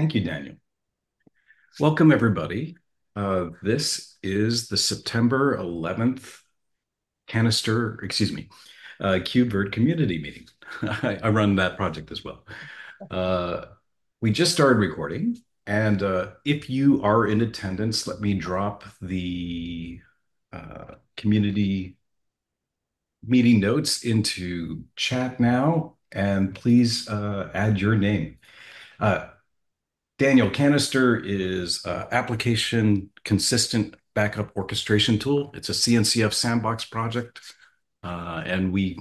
Thank you, Daniel. Welcome, everybody. Uh, this is the September 11th Canister, excuse me, uh, KubeVirt community meeting. I run that project as well. Uh, we just started recording, and if you are in attendance, let me drop the community meeting notes into chat now, and please add your name. Daniel, Canister is uh, an application-consistent backup orchestration tool. It's a CNCF sandbox project, uh, and we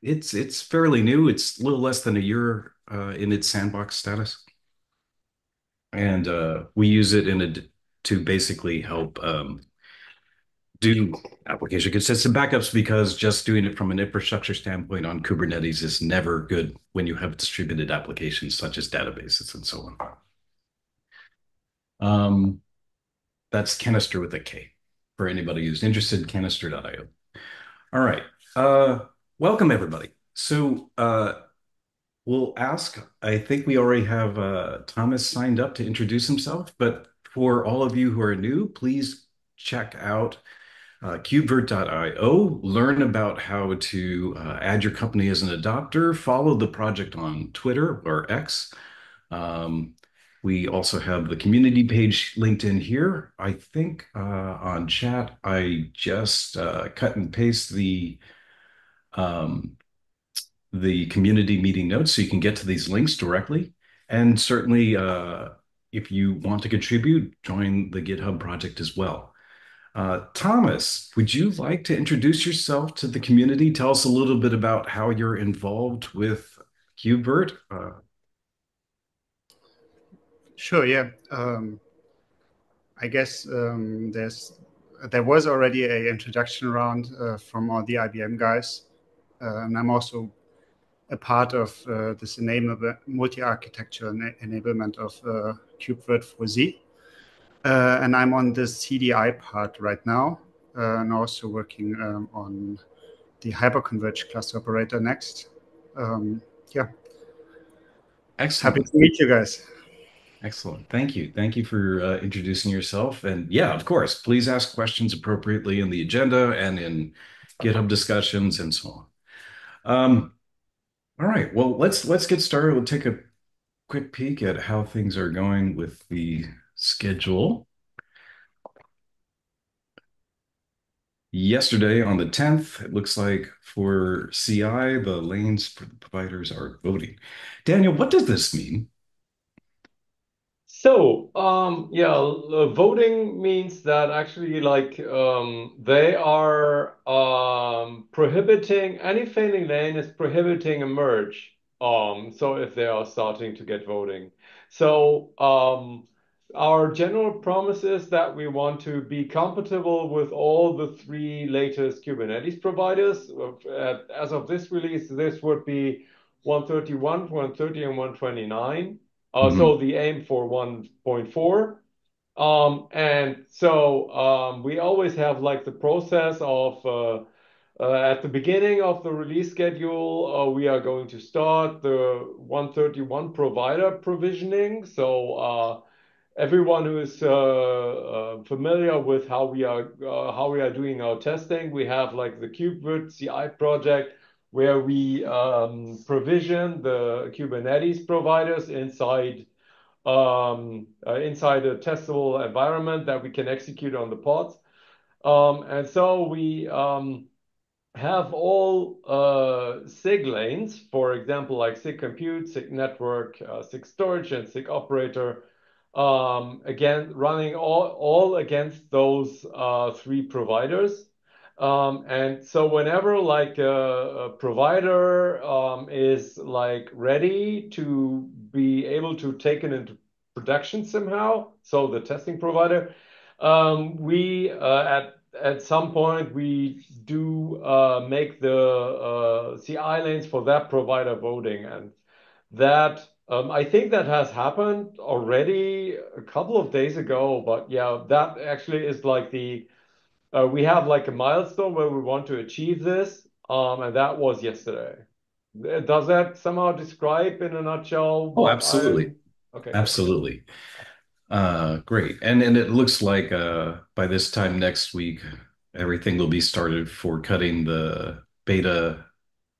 it's it's fairly new. It's a little less than a year uh, in its sandbox status. And we use it in a to basically help um, do application-consistent backups because just doing it from an infrastructure standpoint on Kubernetes is never good when you have distributed applications such as databases and so on. Um, that's Canister with a K for anybody who's interested, canister.io. All right. Uh, welcome, everybody. So uh we'll ask, I think we already have uh, Thomas signed up to introduce himself, but for all of you who are new, please check out uh, KubeVirt.io, learn about how to add your company as an adopter, follow the project on Twitter or X. Um, We also have the community page linked in here. I think uh, on chat, I just uh, cut and paste the um, the community meeting notes so you can get to these links directly. And certainly, uh, if you want to contribute, join the GitHub project as well. Thomas, would you like to introduce yourself to the community? Tell us a little bit about how you're involved with KubeVirt. Sure, yeah. Um, I guess um, there's there was already a introduction round uh, from all the IBM guys, uh, and I'm also a part of uh, this enable multi-architecture enablement of KubeVirt for I'm on the CDI part right now and also working um, on the hyperconverged cluster operator next. Yeah. Excellent. Happy to meet you guys. Excellent. Thank you. Thank you for uh, introducing yourself. And yeah, of course, please ask questions appropriately in the agenda and in GitHub discussions and so on. Um, all right. Well, let's let's get started. We'll take a quick peek at how things are going with the schedule. Yesterday, on the 10th, it looks like for CI, the lanes for the providers are voting. Daniel, what does this mean? Yeah, voting means that actually like, um, they are prohibiting any failing lane is prohibiting a merge. So, if they are starting to get voting, so um, our general promise is that we want to be compatible with all the three latest Kubernetes providers. As of this release, this would be 131, 130, and 129. Uh, so mm-hmm. the aim for 1.4. Um, and so um, We always have like the process of uh, uh, at the beginning of the release schedule, we are going to start the 131 provider provisioning. So everyone who is familiar with how we are uh how we are doing our testing, we have like the KubeVirt CI project where we um, provision the Kubernetes providers inside um, uh, inside a testable environment that we can execute on the pods. Um, and so we um, have all uh, SIG lanes, for example, like SIG compute, SIG network, uh, SIG storage, and SIG operator, again, running all against those three providers. Um, whenever like a provider um, is like ready to be able to take it into production somehow, so the testing provider, um, we uh, at at some point, we do uh, make the uh, CI lanes for that provider voting. And that um, I think that has happened already a couple of days ago, but yeah, that actually is like we have like a milestone where we want to achieve this, and that was yesterday. Does that somehow describe in a nutshell? Oh, absolutely. Okay. Absolutely. Uh, great. And and it looks like uh by this time next week, everything will be started for cutting the beta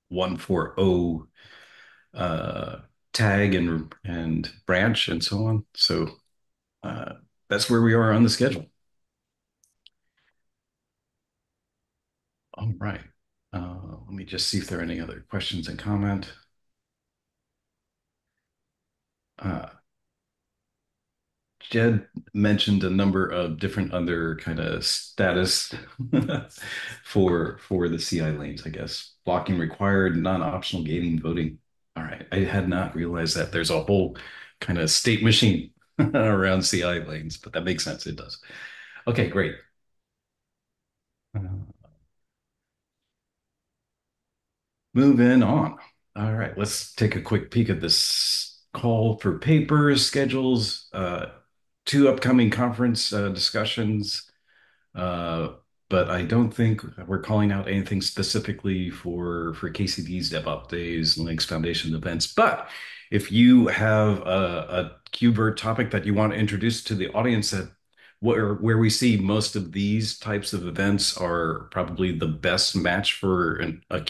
140 uh tag and and branch and so on. So uh that's where we are on the schedule. All right. Uh, let me just see if there are any other questions and comment. Uh, Jed mentioned a number of different other kind of status for for the CI lanes, I guess. Blocking required, non-optional gating, voting. All right. I had not realized that there's a whole kind of state machine around CI lanes, but that makes sense. It does. Okay, great. Uh, moving on. All right, let's take a quick peek at this call for papers, schedules, uh, two upcoming conference uh, discussions. Uh, but I don't think we're calling out anything specifically for for KCD's DevOps Days, Linux Foundation events. But if you have a, a KubeVirt topic that you want to introduce to the audience that where where we see most of these types of events are probably the best match for an, a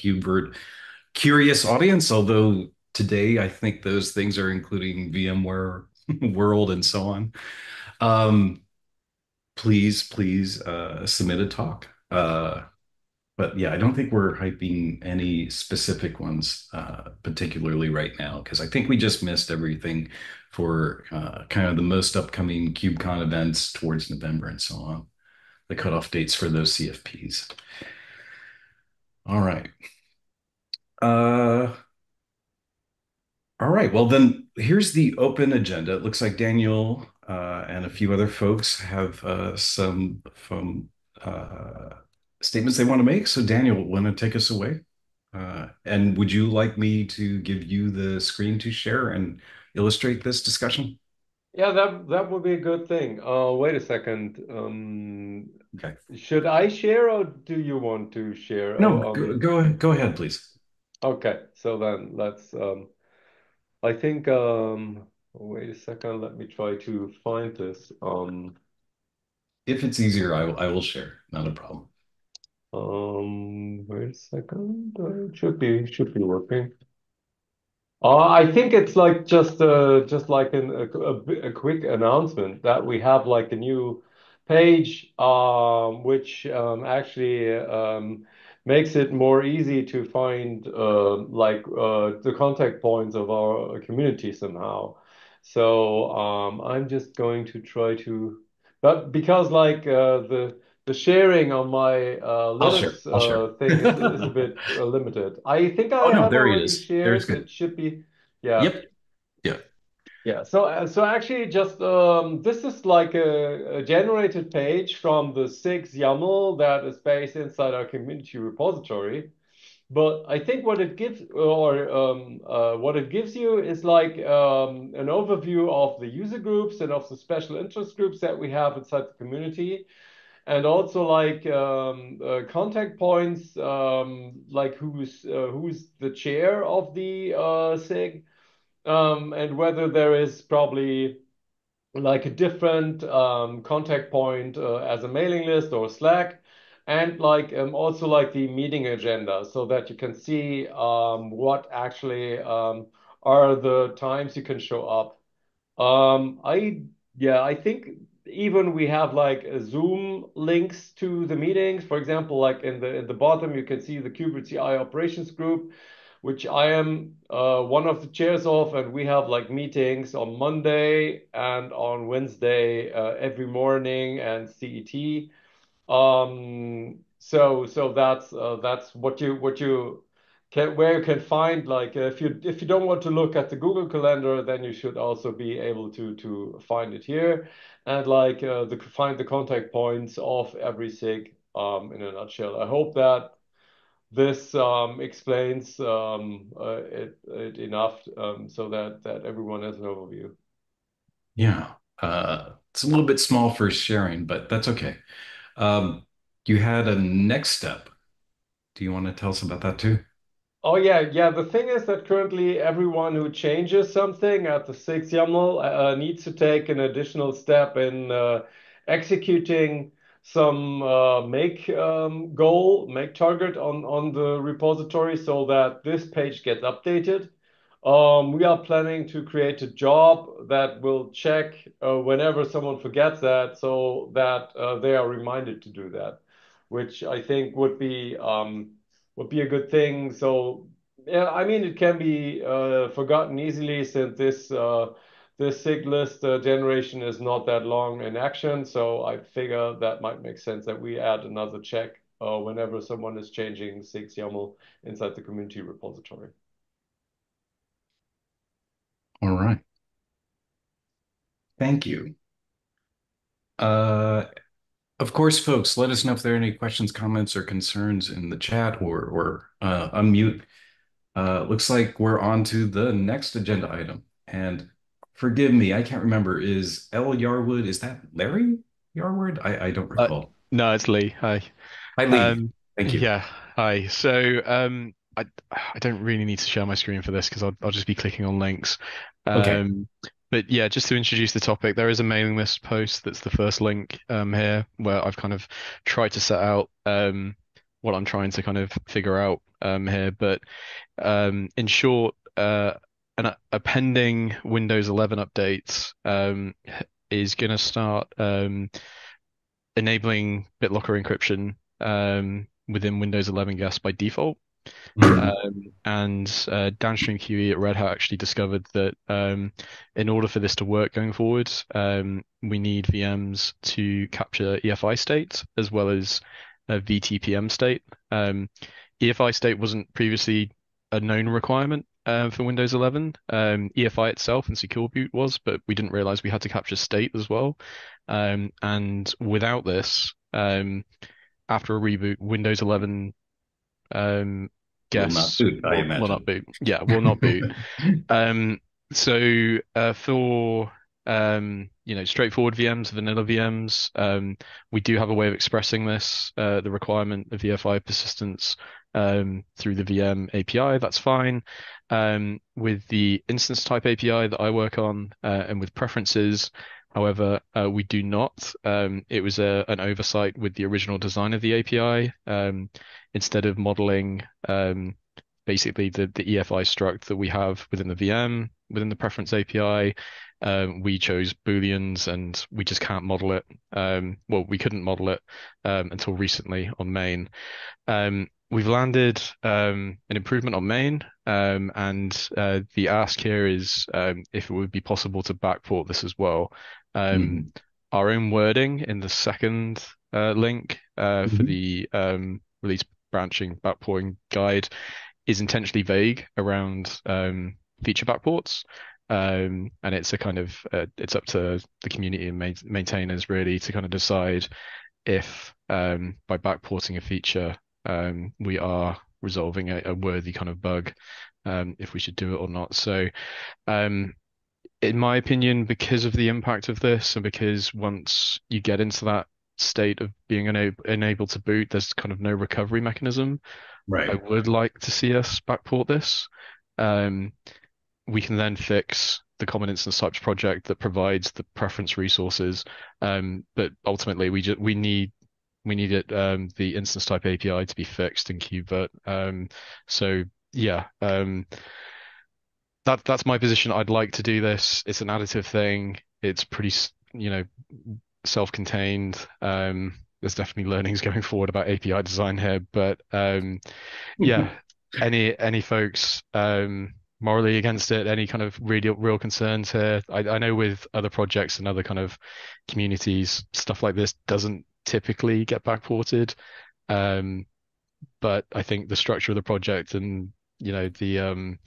curious audience, although today I think those things are including VMware World and so on. Um, please, please uh, submit a talk. Uh, but yeah, I don't think we're hyping any specific ones uh, particularly right now because I think we just missed everything for uh, kind of the most upcoming KubeCon events towards November and so on, the cutoff dates for those CFPs. All right. Uh, all right. Well, then here's the open agenda. It looks like Daniel and a few other folks have some from statements they want to make. So, Daniel, want to take us away? Uh, and would you like me to give you the screen to share and illustrate this discussion? Yeah, that that would be a good thing. Uh, wait a second. Um, Okay. should I share or do you want to share? No, Oh, go um, go, go ahead, please. okay. So then let's um I think um wait a second, let me try to find this. Um If it's easier, I will I will share. Not a problem. Um wait a second. Uh, it should be should be working. Uh, I think it's like just uh, just like an, a, a, a quick announcement that we have like a new page um, which um, actually um, makes it more easy to find uh, like uh, the contact points of our community somehow. So um, I'm just going to try to, but because like uh, the the sharing on my uh. Linux uh, thing is is a bit uh, limited. I think I Oh no, have there he already is. Shared. It should be, yeah. Yep. Yeah. Yeah, so uh, so actually, just um, this is like a, a generated page from the SIGs YAML that is based inside our community repository. But I think what it gives, or um, uh, what it gives you, is like um, an overview of the user groups and of the special interest groups that we have inside the community, and also like um, uh, contact points, um, like who's uh, who's the chair of the uh, SIG um, and whether there is probably like a different um, contact point uh, as a mailing list or Slack, and like um, also like the meeting agenda, so that you can see um, what actually are the times you can show up. I yeah, I think even we have like Zoom links to the meetings. For example, like in the in the bottom, you can see the KubeVirt CI operations group, which I am uh, one of the chairs of, and we have like meetings on Monday and on Wednesday uh, every morning and CET. Um, so so that's uh, that's what you what you can where you can find like if you if you don't want to look at the Google Calendar, then you should also be able to to find it here and like uh, the find the contact points of every SIG um, in a nutshell. I hope that this um, explains um, uh, it, it enough um, so that that everyone has an overview. Yeah. Uh, it's a little bit small for sharing, but that's okay. Um, you had a next step. Do you want to tell us about that too? Oh yeah, yeah. The thing is that currently everyone who changes something at the SIGs YAML uh, needs to take an additional step in uh, executing some uh, make um, goal, make target on on the repository so that this page gets updated. Um, we are planning to create a job that will check uh, whenever someone forgets that, so that uh, they are reminded to do that, which I think would be um, would be a good thing. So yeah, I mean, it can be uh, forgotten easily since this uh, this SIG list uh, generation is not that long in action. So I figure that might make sense that we add another check uh, whenever someone is changing SIG YAML inside the community repository. All right. Thank you. Uh, of course, folks, let us know if there are any questions, comments, or concerns in the chat or or uh, unmute. Uh, looks like we're on to the next agenda item. And forgive me, I can't remember. Is L Yarwood, is that Larry Yarwood? I, I don't Uh, recall. no, it's Lee. Hi. Hi, Lee. Um, Thank you. yeah. Hi. So, um, I I don't really need to share my screen for this because I'll I'll just be clicking on links. Okay. But yeah, just to introduce the topic, there is a mailing list post that's the first link um here where I've kind of tried to set out um what I'm trying to kind of figure out um here. But um, in short, uh, an, a pending Windows 11 update um is going to start um enabling BitLocker encryption within Windows 11 guests by default. Um, and uh, downstream QE at Red Hat actually discovered that um, in order for this to work going forward, um, we need VMs to capture EFI state as well as a VTPM state. Um, EFI state wasn't previously a known requirement uh, for Windows 11. Um, EFI itself and Secure Boot was, but we didn't realize we had to capture state as well. Um, and without this, after a reboot, Windows 11 um, Will not boot, will, will not boot. Yeah, will not boot. Um, so uh, for um, you know straightforward VMs, vanilla VMs, um, we do have a way of expressing this, uh, the requirement of EFI persistence um, through the VM API. That's fine. Um, with the instance type API that I work on, uh, and with preferences, however, uh, we do not. Um, it was a, an oversight with the original design of the API. Um, instead of modeling um, basically the, the EFI struct that we have within the VM, within the preference API, um, we chose Booleans and we just can't model it. Um, well, we couldn't model it um, until recently on main. We've landed um, an improvement on main, um, and uh, the ask here is um, if it would be possible to backport this as well. Um, Mhm. Our own wording in the second uh, link uh, for Mhm. the um, release branching backporting guide is intentionally vague around um, feature backports. Um, and it's a kind of uh, it's up to the community and main maintainers really to kind of decide if um, by backporting a feature um, we are resolving a, a worthy kind of bug, um, if we should do it or not. So, um, in my opinion, because of the impact of this, and because once you get into that state of being unable, unable to boot, there's kind of no recovery mechanism. Right. I would like to see us backport this. Um, we can then fix the common instance types project that provides the preference resources. Um, but ultimately, we just we need we need it um, the instance type API to be fixed in KubeVirt. Um, so yeah, um, that that's my position. I'd like to do this. It's an additive thing. It's pretty, you know, self-contained. Um, there's definitely learnings going forward about API design here, but um, yeah, any any folks um morally against it, any kind of real real concerns here? I, I know with other projects and other kind of communities, stuff like this doesn't typically get backported. Um, but I think the structure of the project and you know the um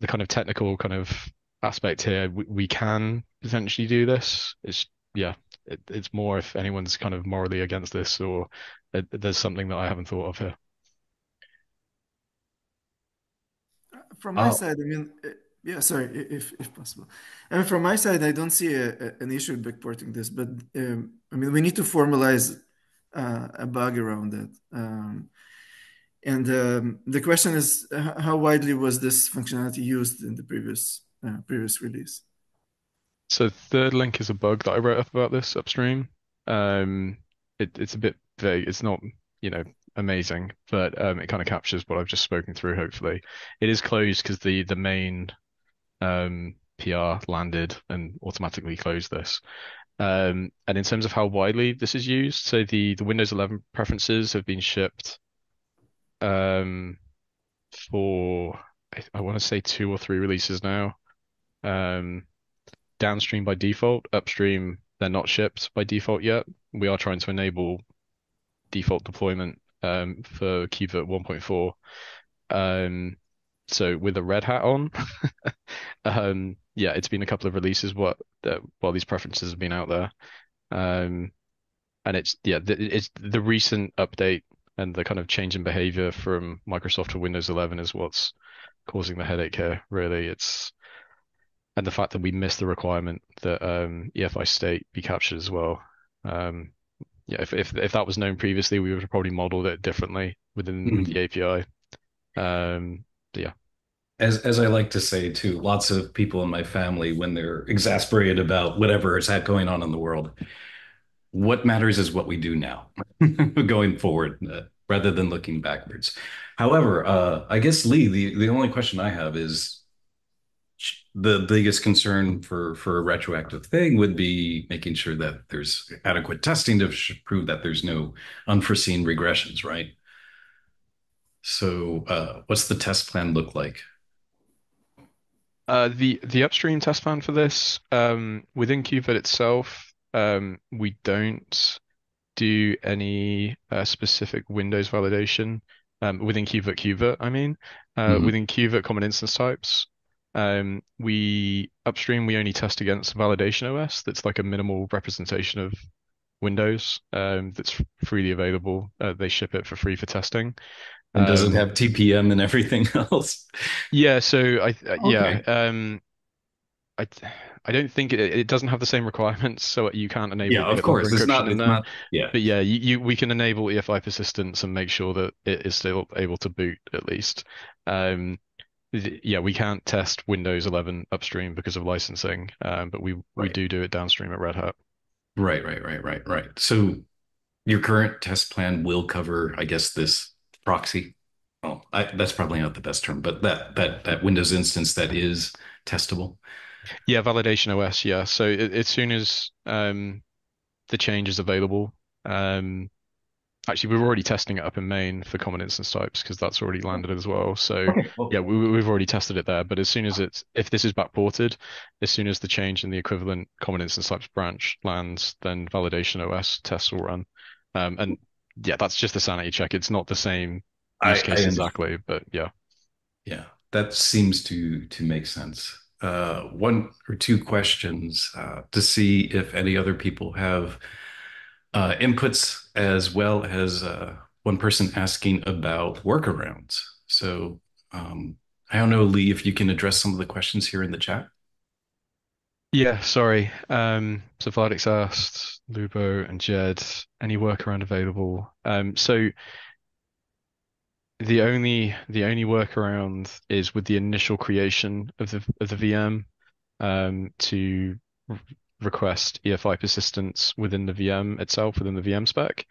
the kind of technical kind of aspect here, we, we can potentially do this. It's yeah, it, it's more if anyone's kind of morally against this or uh, there's something that I haven't thought of here. From my Oh. side, I mean, yeah, sorry, if if possible. I mean, from my side, I don't see a, a- an issue backporting this, but um, I mean, we need to formalize uh, a bug around that. Um, And um, the question is, how widely was this functionality used in the previous uh, previous release? So third link is a bug that I wrote up about this upstream. Um, it, it's a bit vague. It's not, you know, amazing, but um, it kind of captures what I've just spoken through. Hopefully, it is closed because the the main um, PR landed and automatically closed this. Um, and in terms of how widely this is used, so the the Windows 11 preferences have been shipped um, for I, I want to say two or three releases now. Um, downstream by default, upstream they're not shipped by default yet. We are trying to enable default deployment um, for KubeVirt 1.4. Um, so with a red hat on, um, yeah, it's been a couple of releases what uh, while these preferences have been out there, um, and it's yeah, the, it's the recent update and the kind of change in behavior from Microsoft to Windows 11 is what's causing the headache here. Really, it's and the fact that we missed the requirement that um, EFI state be captured as well. Um, yeah, if, if if that was known previously, we would have probably modeled it differently within mm-hmm. the API. Um, yeah. As as I like to say too, lots of people in my family, when they're exasperated about whatever is going on in the world, what matters is what we do now, going forward, uh, rather than looking backwards. However, uh, I guess Lee, the the only question I have is the biggest concern for for a retroactive thing would be making sure that there's adequate testing to prove that there's no unforeseen regressions, right? So, uh, what's the test plan look like? Uh, the the upstream test plan for this um, within KubeVirt itself, um, we don't do any uh, specific Windows validation um, within KubeVirt KubeVirt. I mean, uh, mm-hmm. within KubeVirt common instance types, um, we upstream we only test against validation OS. That's like a minimal representation of Windows. Um, that's freely available. Uh, they ship it for free for testing. And does um, it have TPM and everything else? Yeah. So I uh, okay. yeah. Um, I I don't think it it doesn't have the same requirements, so you can't enable. Yeah, of course, it's not. It's not. Yeah. But yeah, you, you we can enable EFI persistence and make sure that it is still able to boot at least. Um, yeah, we can't test Windows 11 upstream because of licensing, um, but we right. we do do it downstream at Red Hat. Right, right, right, right, right. So your current test plan will cover, I guess, this proxy. Well, I, that's probably not the best term, but that that that Windows instance that is testable. Yeah, validation OS. Yeah. So it, as soon as um, the change is available, um, Actually, we are already testing it up in main for common instance types because that's already landed as well. So okay, well, yeah, we, have already tested it there. But as soon as it's if this is backported, as soon as the change in the equivalent common instance types branch lands, then validation OS tests will run. Um, and yeah, that's just a sanity check. It's not the same use case I exactly, but yeah. Yeah, that seems to to make sense. Uh, one or two questions uh, to see if any other people have uh, inputs as well as uh, one person asking about workarounds. So um, I don't know, Lee, if you can address some of the questions here in the chat. Yeah, sorry. Um, so asked Lubo and Jed, any workaround available? Um, so the only the only workaround is with the initial creation of the of the VM um, to request EFI persistence within the VM itself, within the VM spec.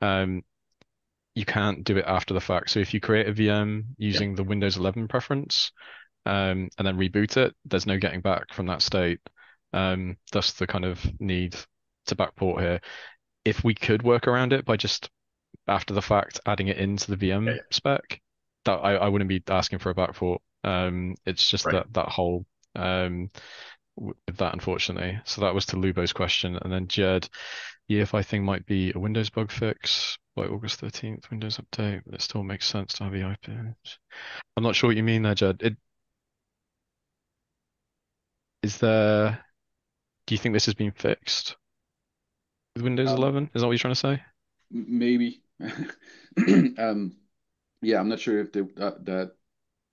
Um, you can't do it after the fact. So if you create a VM using yeah. the Windows 11 preference um, and then reboot it, there's no getting back from that state. Um, that's the kind of need to backport here. If we could work around it by just after the fact adding it into the VM yeah, yeah. spec, that I, I wouldn't be asking for a backport. Um, it's just right. that that whole um, with that, unfortunately. So that was to Lubo's question. And then Jed, EFI thing might be a Windows bug fix by August 13th, Windows update, but it still makes sense to have the IP. I'm not sure what you mean there, Jed. It, is there, do you think this has been fixed with Windows um, 11? Is that what you're trying to say? Maybe. um, yeah, I'm not sure if the, that, that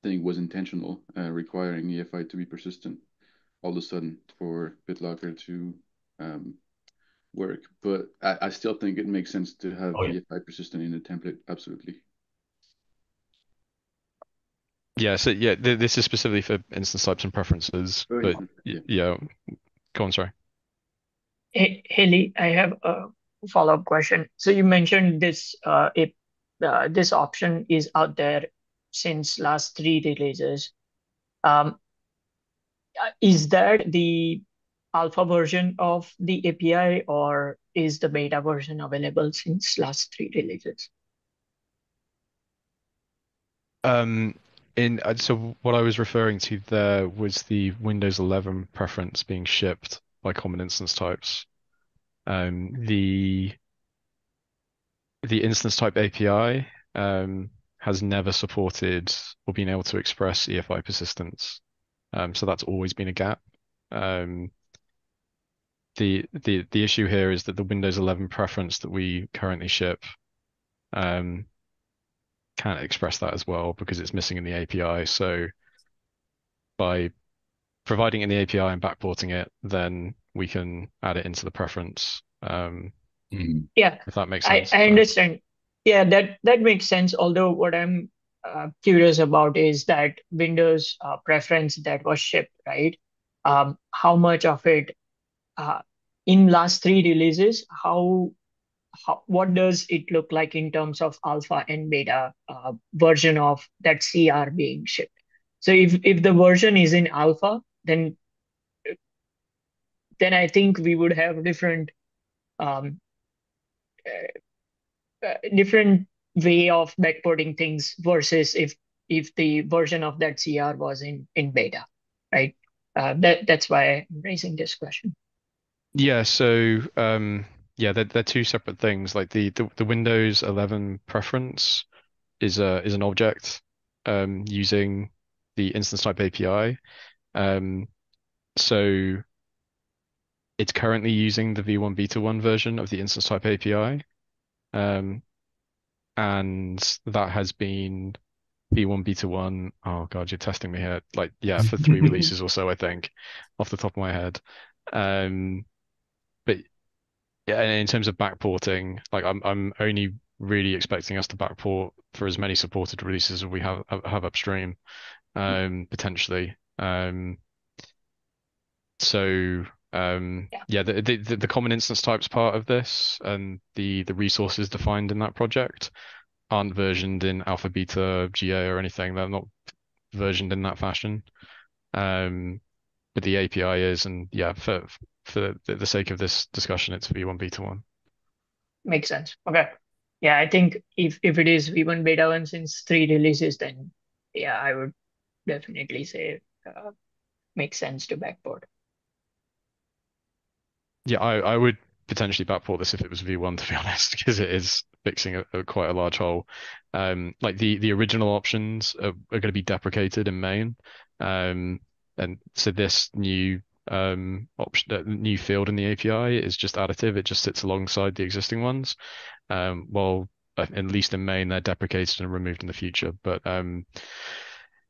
thing was intentional, uh, requiring EFI to be persistent all of a sudden for BitLocker to um, work. But I, I, still think it makes sense to have oh, yeah. EFI persistent in the template. Absolutely. Yeah, so yeah, th this is specifically for instance types and preferences, Very but Yeah. yeah, go on, sorry. Hey, Haley, I have a follow-up question. So you mentioned this uh, uh, this option is out there since last three releases. Um, uh, is that the alpha version of the API or is the beta version available since last three releases? Um, so what I was referring to there was the Windows 11 preference being shipped by common instance types. Um, the the instance type API um, has never supported or been able to express EFI persistence. Um, so that's always been a gap. Um, the the the issue here is that the Windows 11 preference that we currently ship um, can't express that as well because it's missing in the API. So by providing in the API and backporting it, then we can add it into the preference. Um, Mhm. Yeah, if that makes sense. I So- understand. Yeah, that that makes sense. Although what I'm uh, curious about is that Windows uh, preference that was shipped, right? Um, how much of it uh, in last three releases, how how what does it look like in terms of alpha and beta uh, version of that CR being shipped? So if if the version is in alpha, then then I think we would have different um, uh, different way of backporting things versus if if the version of that CR was in in beta, right? Uh, that that's why I'm raising this question. Yeah, so um, yeah, they're they're two separate things. Like the, the, the Windows 11 preference is a is an object um, using the instance type API. Um, so it's currently using the V1 Beta 1 version of the instance type API. Um, and that has been V1 Beta 1. Oh God, you're testing me here. Like, yeah, for three releases or so, I think, off the top of my head. Um, but yeah, and in terms of backporting, like I'm I'm only really expecting us to backport for as many supported releases as we have have upstream, um, potentially. Um, so um, Yeah. yeah, the, the the common instance types part of this and the the resources defined in that project aren't versioned in alpha, beta, GA or anything. They're not versioned in that fashion. Um, but the API is, and yeah, for for the, sake of this discussion, it's V1 Beta 1. Makes sense. Okay. Yeah, I think if if it is V1 beta 1 since three releases, then yeah, I would definitely say uh, makes sense to backport. Yeah, I, I would potentially backport this if it was V1 to be honest, because it is fixing a, a quite a large hole. Um, like the the original options are, are going to be deprecated in main, um, and so this new um option, uh, new field in the API is just additive. It just sits alongside the existing ones. Um, uh, at least in main, they're deprecated and removed in the future. But um,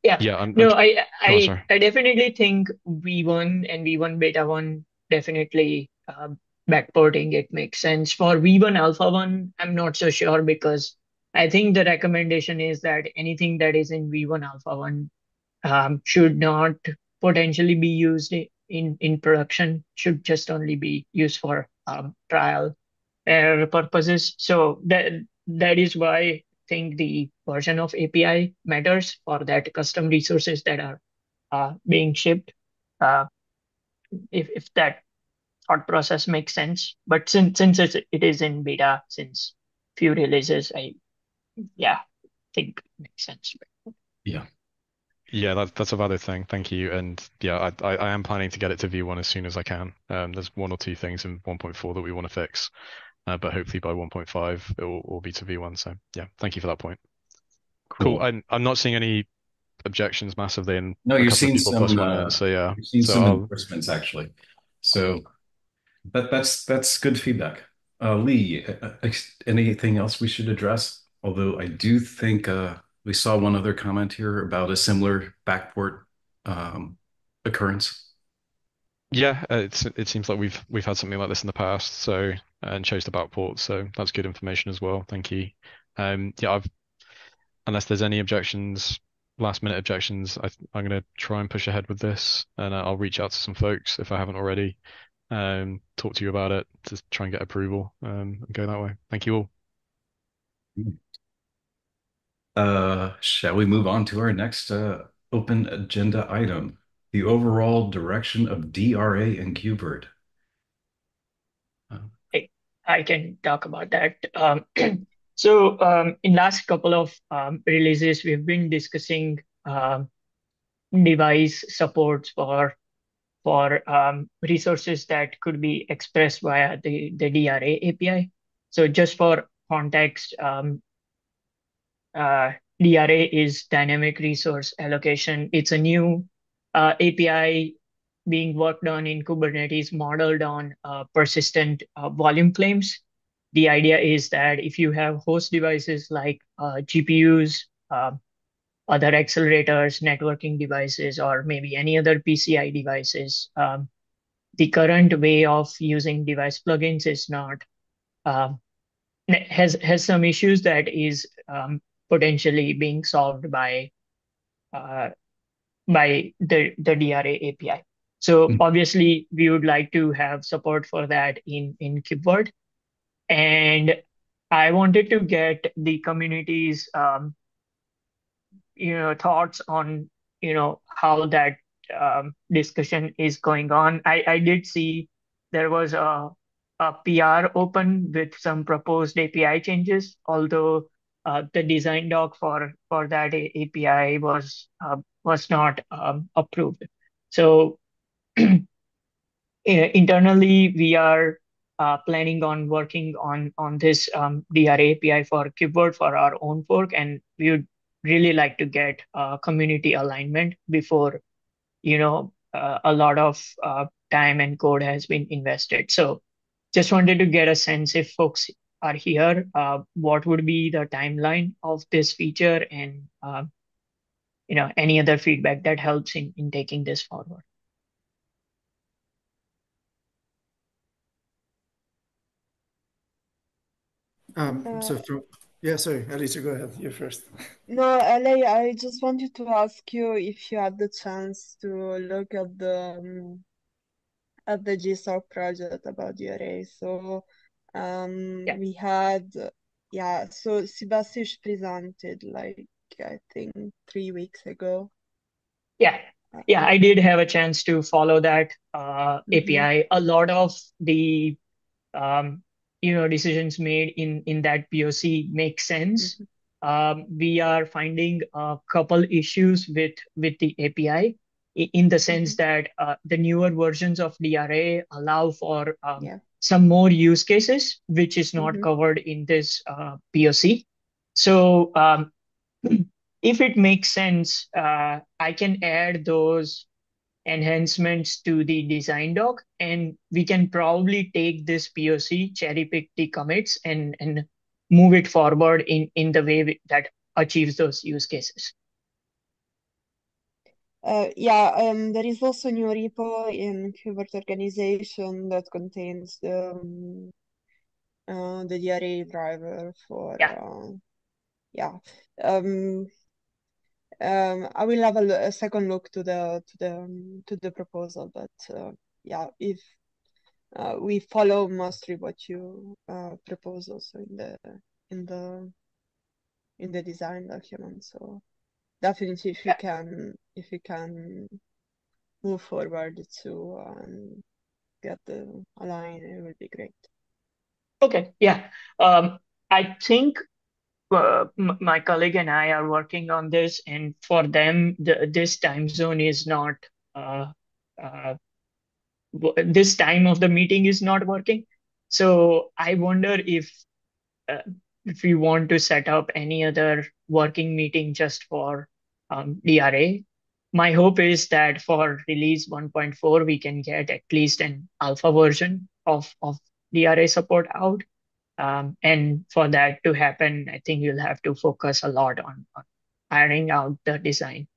Yeah. yeah, I'm, No, I'm I Go I. I definitely think V1 and V1 beta 1 definitely um, backporting it makes sense. For V1 alpha 1, I'm not so sure because I think the recommendation is that anything that is in V1 alpha 1 um, should not potentially be used in in production, should just only be used for um, trial uh, purposes. So that that is why think the version of API matters for that custom resources that are uh, being shipped. Uh, if if that thought process makes sense, but since since it's, it is in beta since few releases, I yeah think makes sense. Yeah, yeah, that's that's a valid thing. Thank you. And yeah, I, I I am planning to get it to V1 as soon as I can. Um, there's one or two things in 1.4 that we want to fix, uh, but hopefully by 1.5 it will, will be to V1. So yeah, thank you for that point. Cool. I'm I'm not seeing any objections massively, and No, you've seen some, uh, in, so yeah. you've seen So some endorsements actually. So that that's that's good feedback. Uh, Lee, uh, uh, anything else we should address? Although I do think uh, we saw one other comment here about a similar backport um, occurrence. Yeah, uh, it's it seems like we've we've had something like this in the past, so and chose to backport, so that's good information as well. Thank you. Um, yeah, I've unless there's any objections, last minute objections, I, I'm going to try and push ahead with this, and I'll reach out to some folks if I haven't already, um, talk to you about it to try and get approval, um, and go that way. Thank you all. Uh, shall we move on to our next uh, open agenda item, the overall direction of DRA and KubeVirt? I, I can talk about that. Um, so um, in last couple of um, releases, we've been discussing um, device supports for for um, resources that could be expressed via the, the DRA API. So just for context, um, uh, DRA is dynamic resource allocation. It's a new uh, API being worked on in Kubernetes modeled on uh, persistent uh, volume claims. The idea is that if you have host devices like uh, GPUs, um, other accelerators, networking devices, or maybe any other PCI devices, um, the current way of using device plugins is not um, has has some issues that is um, potentially being solved by uh, by the the DRA API. So mm. obviously, we would like to have support for that in in KubeVirt, and I wanted to get the community's um, you know thoughts on you know how that um, discussion is going on. I I did see there was a a PR open with some proposed API changes, although the design doc for for that API was uh, was not um, approved. So internally, we are uh, planning on working on on this um, DRA API for KubeVirt for our own fork, and we would really like to get uh, community alignment before you know uh, a lot of uh, time and code has been invested. So just wanted to get a sense if folks are here, uh, what would be the timeline of this feature and uh, you know any other feedback that helps in, in taking this forward. Um, uh, so from, yeah, sorry, Alicia, go ahead. You're first. No, LA, I just wanted to ask you if you had the chance to look at the um, at the GSOC project about DRA. So um, yeah. we had yeah, so Sebastien presented like I think three weeks ago. Yeah, yeah, I did have a chance to follow that uh, mm-hmm. API. A lot of the um, you know decisions made in in that POC make sense. Mm-hmm. Um, we are finding a couple issues with with the API in the sense mm-hmm. that uh, the newer versions of DRA allow for um, yeah. Some more use cases, which is not mm-hmm. covered in this uh, POC. So um, if it makes sense, uh, I can add those enhancements to the design doc, and we can probably take this POC, cherry pick the commits, and and move it forward in in the way that achieves those use cases. Uh, yeah, um, there is also a new repo in KubeVirt organization that contains the um, uh, the DRA driver for yeah. Uh, yeah. Um, um, I will have a, a, second look to the to the um, to the proposal, but uh, yeah, if uh, we follow mostly what you uh, propose also in the in the in the design document. So definitely, if you can if you can move forward to um, get the align, it would be great. Okay, yeah. Um, I think uh, my colleague and I are working on this, and for them, the, this time zone is not. Uh, uh, this time of the meeting is not working. So I wonder if uh, if we want to set up any other working meeting just for um, DRA. My hope is that for release 1.4, we can get at least an alpha version of, of DRA support out. Um, and for that to happen, I think you'll have to focus a lot on, on ironing out the design.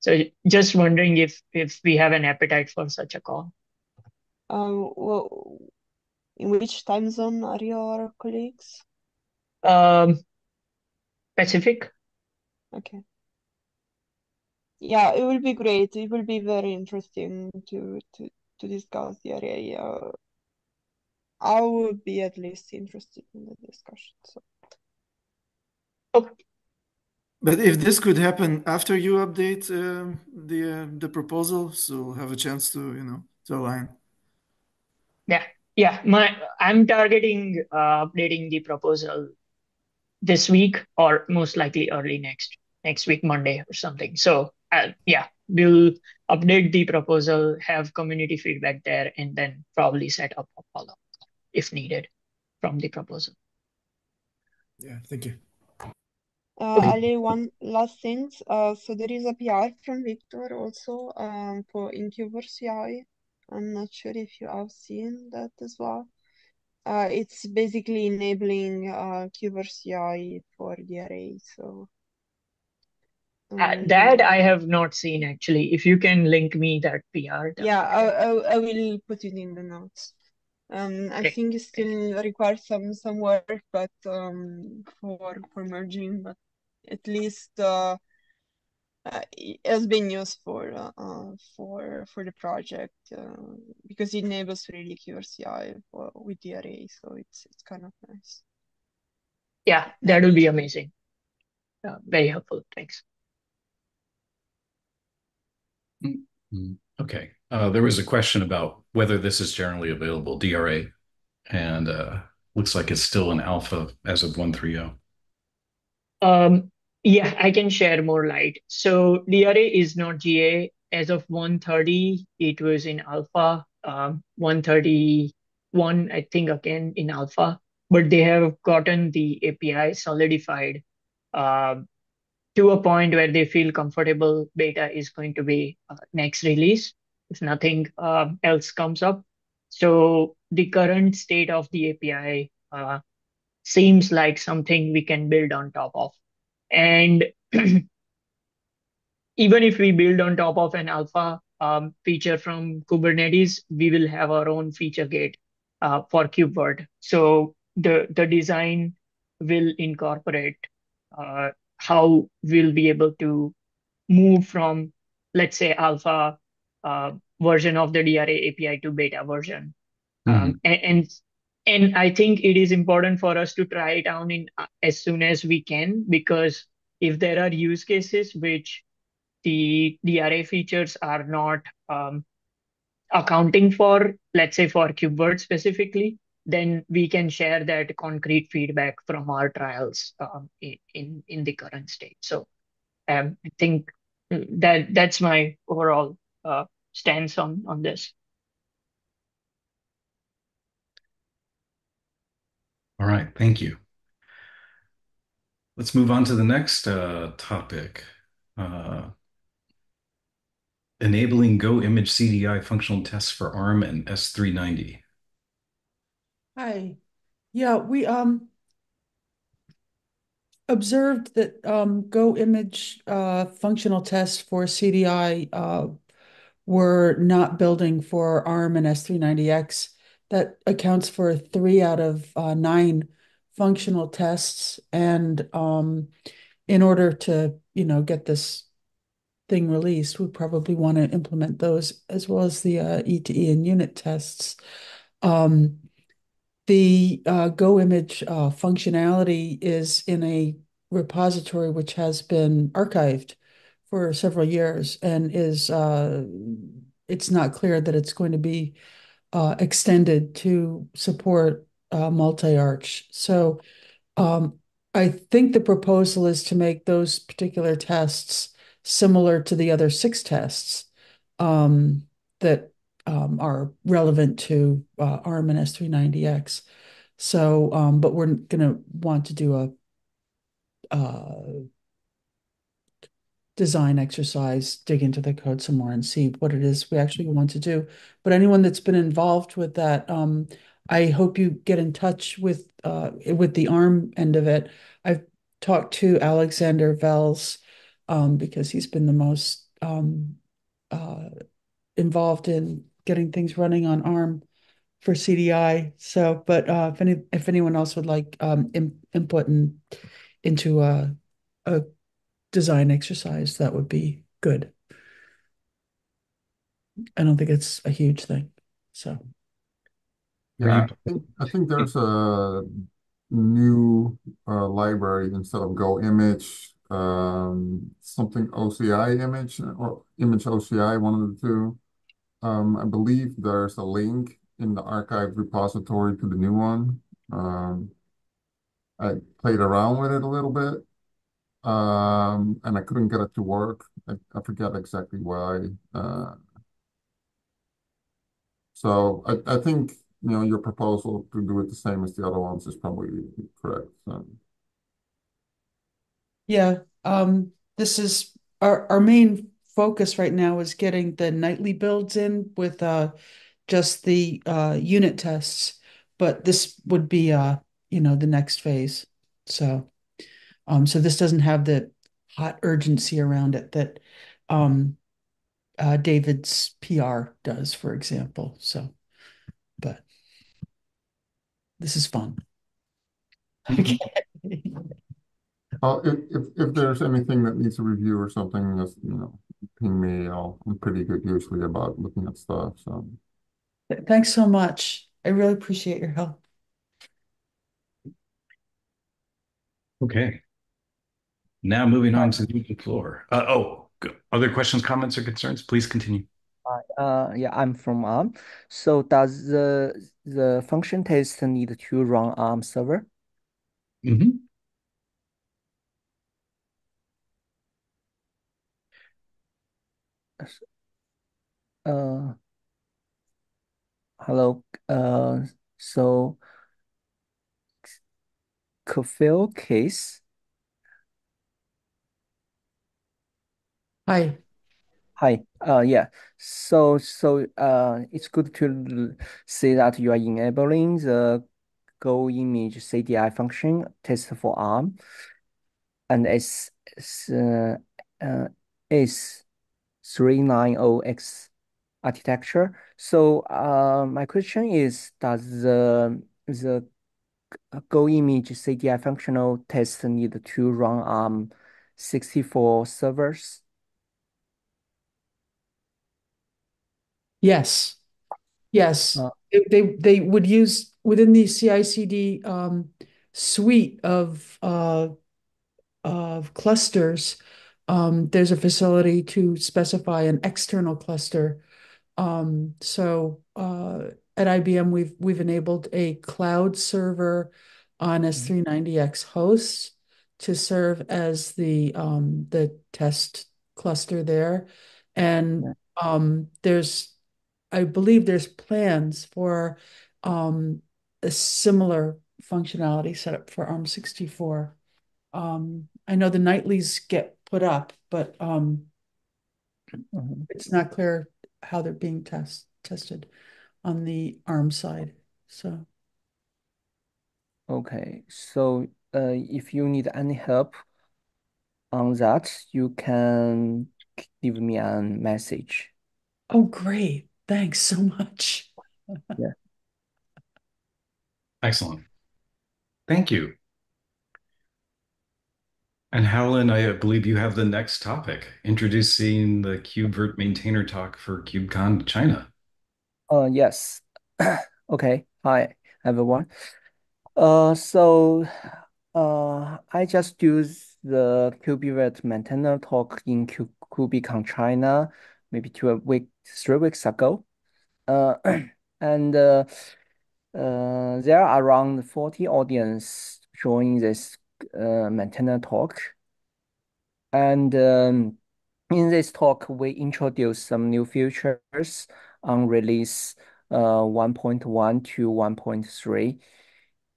So just wondering if if we have an appetite for such a call. Um, well, in which time zone are your colleagues? Um, Pacific. Okay. yeah, it will be great. It will be very interesting to to to discuss the area. Uh, I would be at least interested in the discussion. So. Okay. But if this could happen after you update uh, the uh, the proposal, so have a chance to you know to align. Yeah, yeah. My I'm targeting uh, updating the proposal this week or most likely early next next week Monday or something. So uh, yeah, we'll update the proposal, have community feedback there, and then probably set up a follow-up if needed from the proposal. Yeah, thank you. Uh, Ali, one last thing. Uh, so there is a PR from Victor also um, for in kubevirtci. I'm not sure if you have seen that as well. Uh, it's basically enabling uh, kubevirtci for DRA. So Uh, um, that I have not seen actually. If you can link me that PR, that yeah, I, I, I will put it in the notes. Um, I think it still requires some some work, but um, for for merging, but at least uh, uh, it has been used for uh, uh, for for the project uh, because it enables really kubevirtci for, with DRA, so it's it's kind of nice. Yeah, that would be amazing. Uh, very helpful. Thanks. Mm, Okay. Uh, there was a question about whether this is generally available, DRA, and uh, looks like it's still in alpha as of 1.3.0. Um, yeah, I can share more light. So DRA is not GA as of 130. It was in alpha. Um, 131, I think, again in alpha. But they have gotten the API solidified uh, to a point where they feel comfortable beta is going to be uh, next release if nothing uh, else comes up. So the current state of the API uh, seems like something we can build on top of. And even if we build on top of an alpha um, feature from Kubernetes, we will have our own feature gate uh, for KubeVirt. So the the design will incorporate uh, how we'll be able to move from, let's say, alpha uh, version of the DRA API to beta version. Um, and, and and I think it is important for us to try it out in uh, as soon as we can because if there are use cases which the DRA features are not um, accounting for, let's say for KubeVirt specifically, then we can share that concrete feedback from our trials um, in, in the current state. So um, I think that that's my overall uh, stance on on this. All right, thank you. Let's move on to the next uh, topic. Uh, enabling Go image CDI functional tests for ARM and S390. Hi. Yeah, we um observed that um, Go image uh, functional tests for CDI uh, were not building for ARM and S390X. That accounts for three out of uh, nine functional tests. And um, in order to, you know, get this thing released, we probably want to implement those as well as the uh, E2E and unit tests. Um, the uh, Go image uh, functionality is in a repository which has been archived for several years and is uh, it's not clear that it's going to be uh, extended to support uh, multi-arch. So um, I think the proposal is to make those particular tests similar to the other six tests um, that um, are relevant to uh, ARM and S390X. So, um, but we're going to want to do a uh, design exercise, dig into the code some more and see what it is we actually want to do. But anyone that's been involved with that, um, I hope you get in touch with uh, with the ARM end of it. I've talked to Alexander Vels um, because he's been the most um, uh, involved in getting things running on ARM for CDI. So, but uh, if any if anyone else would like um, in, input in, into a, a design exercise, that would be good. I don't think it's a huge thing. So yeah, I think, I think there's a new uh, library instead of Go Image, um, something OCI image or image OCI, one of the two. Um, I believe there's a link in the archive repository to the new one. Um, I played around with it a little bit, and I couldn't get it to work. I, forget exactly why. Uh, so I, think you know your proposal to do it the same as the other ones is probably correct. So. Yeah, um, this is our our main focus right now is getting the nightly builds in with uh just the uh unit tests, but this would be uh you know the next phase. So um so this doesn't have the hot urgency around it that um uh David's PR does, for example. So but this is fun. Okay. Uh, if, if if there's anything that needs a review or something, just you know, ping me. I'll, I'm pretty good usually about looking at stuff. So thanks so much. I really appreciate your help. Okay. Now moving on to the floor. Uh, oh, other questions, comments, or concerns? Please continue. Uh, yeah, I'm from ARM. So does the the function test need to run ARM server? Mm-hmm. Uh, hello. Uh, so Kafil case. Hi. Hi. Uh, yeah. So, so uh, it's good to see that you are enabling the Go image CDI function test for ARM, and it's, uh, uh, is 390X architecture. So, uh, my question is, does the the Go image CDI functional test need to run on 64 servers? Yes. Yes. Uh, they, they, they would use within the CI/CD um, suite of uh, of clusters. Um, there's a facility to specify an external cluster. Um, so uh, at IBM, we've we've enabled a cloud server on S390X hosts to serve as the um, the test cluster there, and um, there's I believe there's plans for um, a similar functionality set up for ARM64. Um, I know the nightlies get put up, but um, mm-hmm. it's not clear how they're being test tested on the ARM side. So. Okay, so uh, if you need any help on that, you can give me a message. Oh, great. Thanks so much. yeah. Excellent. Thank you. And Howlin, I believe you have the next topic, introducing the KubeVirt maintainer talk for KubeCon China. Uh, yes. okay. Hi, everyone. Uh, so, uh, I just used the KubeVirt maintainer talk in KubeCon China maybe two week, three weeks ago. Uh, and uh, uh, there are around 40 audience joining this uh, maintainer talk. And um, in this talk, we introduce some new features on release uh, 1.1 to 1.3.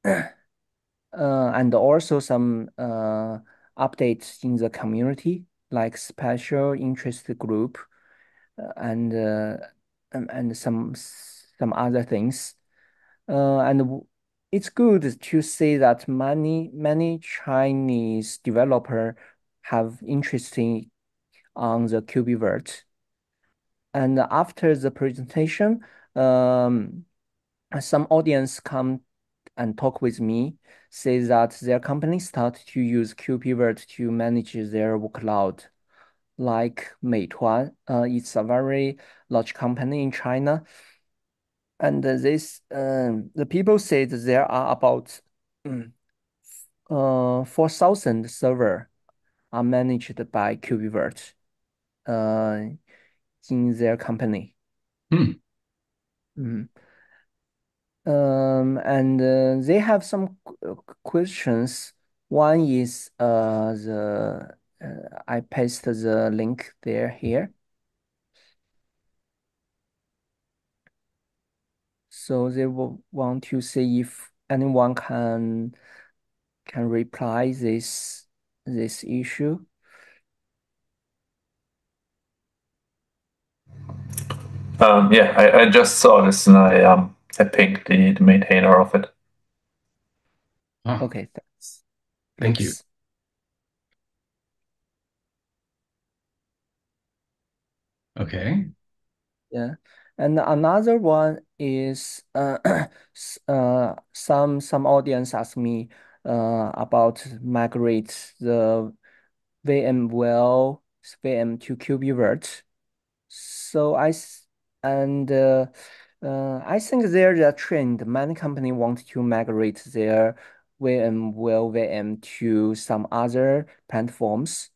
uh, and also some uh, updates in the community, like special interest group and uh, and some some other things. Uh, and it's good to see that many many Chinese developer have interesting on the KubeVirt. And after the presentation, um, some audience come and talk with me, say that their company start to use KubeVirt to manage their workload like Meituan. Uh, it's a very large company in China. And this, um, the people said there are about um, uh, 4,000 server are managed by KubeVirt uh, in their company. Hmm. Mm. Um, and uh, they have some questions. One is uh, the uh, I paste the link there here. So they will want to see if anyone can can reply this this issue. Um, yeah, I, I just saw this and I um I pinged the, the maintainer of it. Oh, Okay, thanks. thank you. Okay. Yeah. And another one is uh, uh some some audience asked me uh about migrate the VMware VM to KubeVirt. So I s- and uh, uh, I think there's a trend. Many company want to migrate their VMware VM to some other platforms.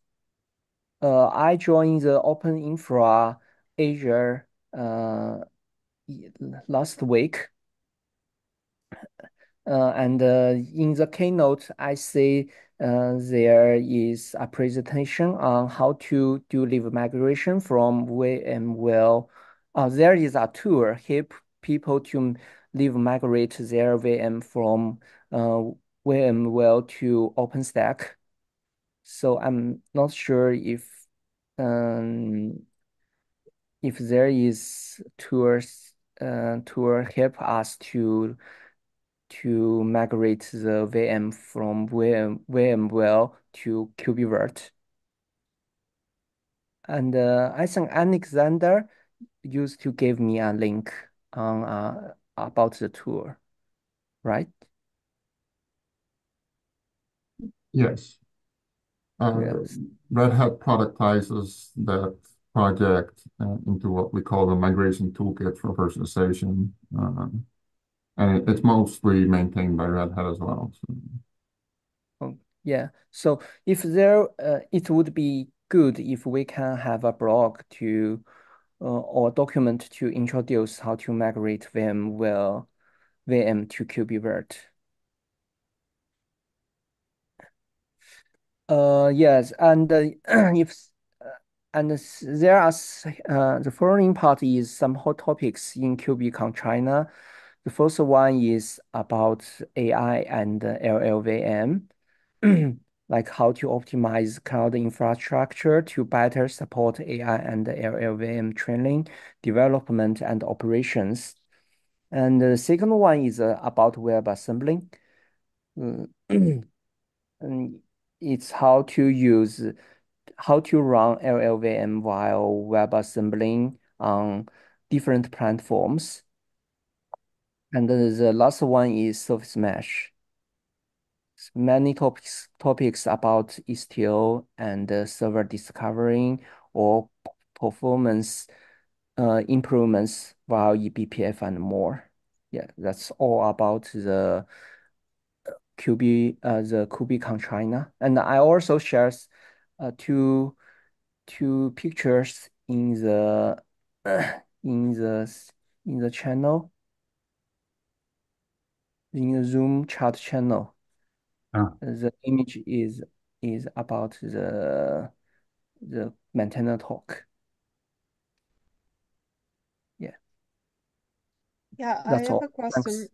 Uh, I joined the Open Infra Asia uh last week. Uh, and uh, in the keynote, I see uh, there is a presentation on how to do live migration from VMware. Uh, there is a tool help people to live migrate their VM from uh, VMware to OpenStack. So I'm not sure if um, if there is tours uh, tool help us to to migrate the VM from VM, VMware to KubeVirt. And uh, I think Alexander used to give me a link on uh, about the tour, right? Yes. Uh, Yes. Red Hat productizes that project uh, into what we call the migration toolkit for virtualization. Uh, and it, it's mostly maintained by Red Hat as well. So. Oh, yeah. So if there, uh, it would be good if we can have a blog to uh, or document to introduce how to migrate VMware VM to KubeVirt. Uh, yes, and uh, if uh, and there are uh, the following part is some hot topics in KubeCon China. The first one is about AI and LLM, like how to optimize cloud infrastructure to better support AI and LLM training, development, and operations. And the second one is uh, about WebAssembly. Uh, and it's how to use how to run LLM while WebAssembling on different platforms. And then the last one is Service Mesh. Many topics topics about Istio and uh, server discovering or performance uh, improvements while eBPF and more. Yeah, that's all about the QB uh, the KubeCon China. And I also shares uh, two two pictures in the in the in the channel in the Zoom chat channel. Ah, The image is is about the the maintainer talk. Yeah, Yeah, I have all. a question.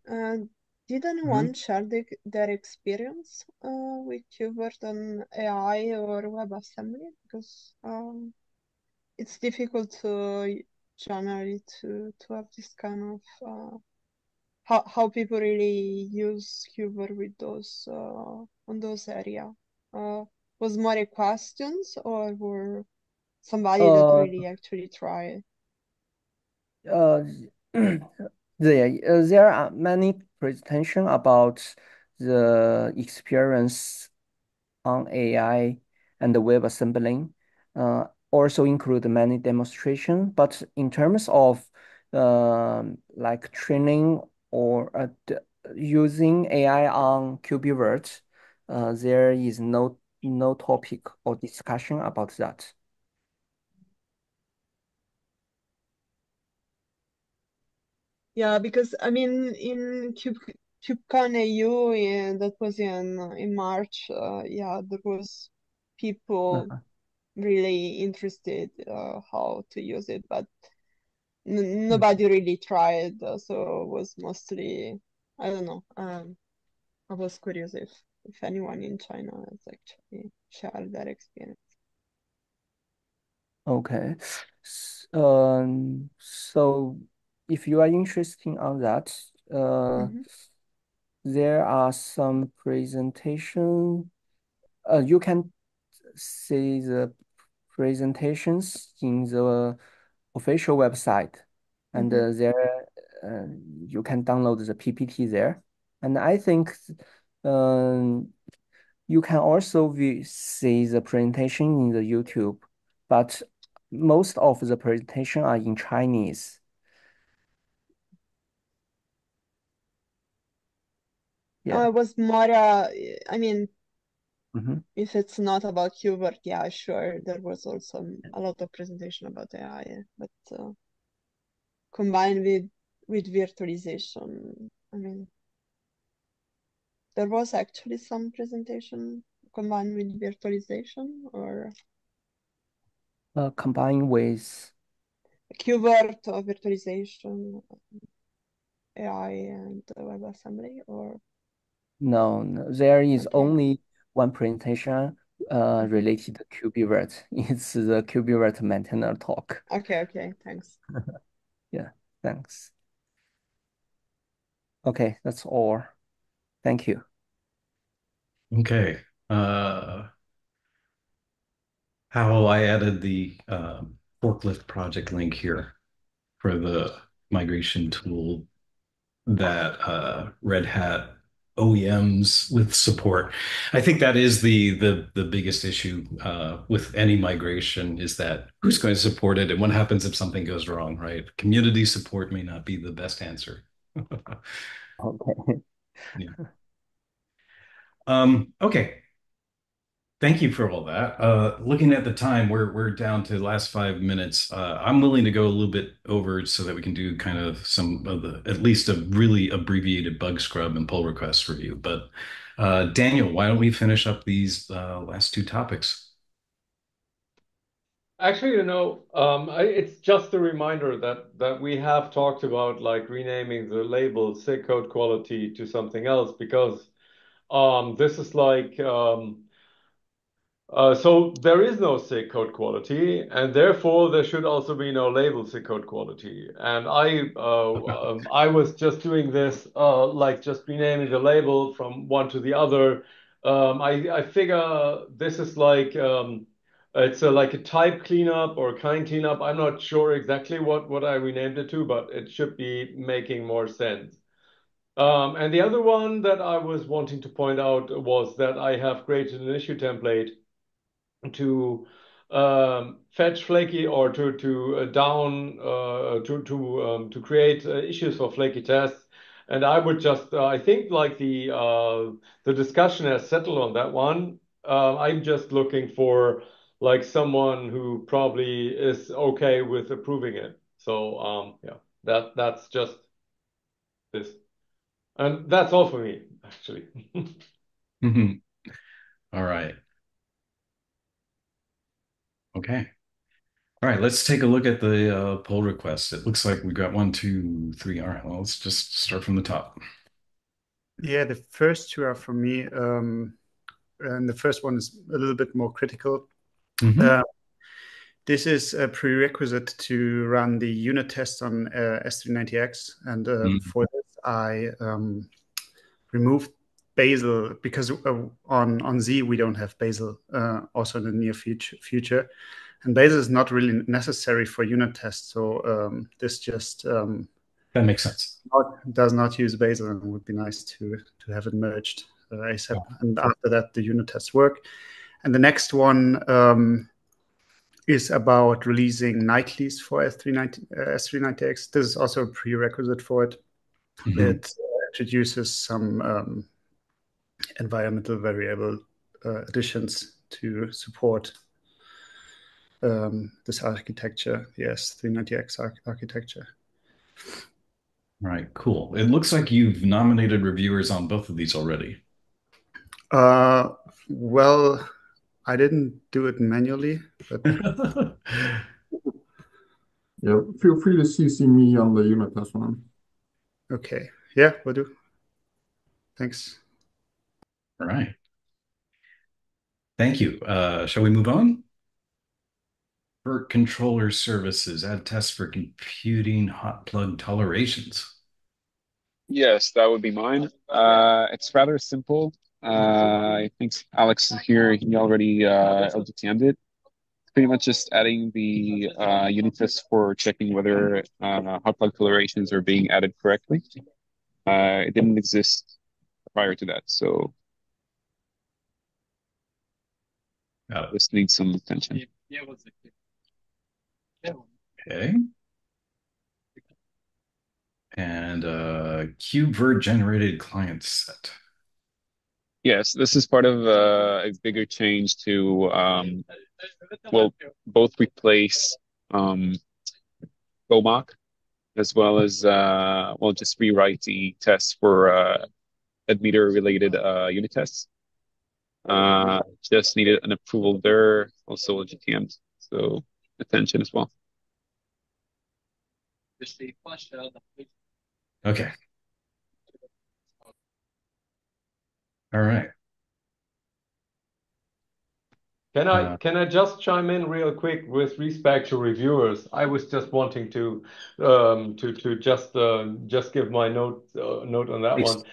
Thanks. Uh, did anyone share the, their experience uh, with on AI or WebAssembly? Because um, it's difficult to generally to to have this kind of uh, how how people really use KubeVirt with those uh, on those area. Uh, was more questions or were somebody that Uh, really actually tried? Uh, there uh, there are many presentation about the experience on AI and the WebAssembly. Uh, also include many demonstration, but in terms of um, like training or uh, using AI on KubeVirt, uh, there is no no topic or discussion about that. Yeah, because I mean, in KubeCon EU, yeah, that was in in March. Uh, yeah, there was people Uh-huh. really interested uh, how to use it, but n Mm. nobody really tried. Uh, so it was mostly I don't know. Um, I was curious if if anyone in China has actually shared that experience. Okay. Um, so if you are interested on that, uh, Mhm. there are some presentation. Uh, you can see the presentations in the official website, and Mhm. uh, there uh, you can download the PPT there. And I think um, you can also view, see the presentation in the YouTube, but most of the presentation are in Chinese. Yeah. it was more. Uh, I mean, Mhm. if it's not about KubeVirt, yeah, sure. There was also a lot of presentation about AI, but uh, combined with with virtualization, I mean, there was actually some presentation combined with virtualization or Uh, combined with KubeVirt or virtualization, AI and WebAssembly, or no, no, there is okay, only one presentation uh related to KubeVirt. It's the KubeVirt maintainer talk. okay, okay, thanks. Yeah, thanks. Okay, that's all. Thank you. Okay. Uh, how I added the um, forklift project link here for the migration tool that uh, Red Hat OEMs with support. I think that is the the the biggest issue uh, with any migration is that who's going to support it and what happens if something goes wrong, right? Community support may not be the best answer. Okay. Yeah. Um, okay. Thank you for all that. Uh, looking at the time, we're we're down to the last five minutes. Uh, I'm willing to go a little bit over so that we can do kind of some of the at least a really abbreviated bug scrub and pull request review. But uh, Daniel, why don't we finish up these uh, last two topics? Actually, you know, um, I, it's just a reminder that that we have talked about like renaming the label SIG code quality to something else because um, this is like um, so there is no SIG code quality, and therefore there should also be no label SIG code quality. And I uh, um, I was just doing this uh, like just renaming the label from one to the other. Um, I I figure this is like um, it's a, like a type cleanup or a kind cleanup. I'm not sure exactly what what I renamed it to, but it should be making more sense. Um, and the other one that I was wanting to point out was that I have created an issue template to um, fetch flaky or to to uh, down uh, to to um, to create uh, issues for flaky tests. And I would just uh, I think like the uh, the discussion has settled on that one. Uh, I'm just looking for like someone who probably is okay with approving it. So um, yeah, that that's just this, and that's all for me actually. mm-hmm. All right. Okay. All right, let's take a look at the uh, pull requests. It looks like we've got one, two, three. All right, well, let's just start from the top. Yeah, the first two are for me. Um, and the first one is a little bit more critical. Mhm. Uh, this is a prerequisite to run the unit test on uh, S390X. And uh, Mhm. for this, I um, removed Bazel because uh, on, on Z we don't have Bazel uh, also in the near future. future. And Bazel is not really necessary for unit tests. So um, this just um, That makes sense. not, does not use Bazel and it would be nice to, to have it merged uh, ASAP. And after that, the unit tests work. And the next one um, is about releasing nightlies for S390, uh, S390X. This is also a prerequisite for it. Mm -hmm. It introduces some um, environmental variable uh, additions to support um, this architecture, the S390X arch architecture. Right, cool. It looks like you've nominated reviewers on both of these already. Uh, well, I didn't do it manually, but yeah, feel free to CC me on the unit test one. Okay. Yeah, we'll do. Thanks. All right. Thank you. Uh, shall we move on? For controller services, add tests for computing hot plug tolerations. Yes, that would be mine. Uh, it's rather simple. Uh, I think Alex is here. He already uh, LGTM'd it. Pretty much just adding the uh, unit test for checking whether uh, hot plug tolerations are being added correctly. Uh, it didn't exist prior to that, so this needs some attention. Okay. And uh, KubeVirt generated client set. Yes, this is part of uh, a bigger change to, um, well, both replace um, GoMock as well as, uh, well, just rewrite the tests for uh, admitter related uh, unit tests. Uh, just needed an approval there, also GTM, so attention as well. Okay. All right. Can I uh, can I just chime in real quick with respect to reviewers? I was just wanting to um, to to just uh, just give my note uh, note on that please. one.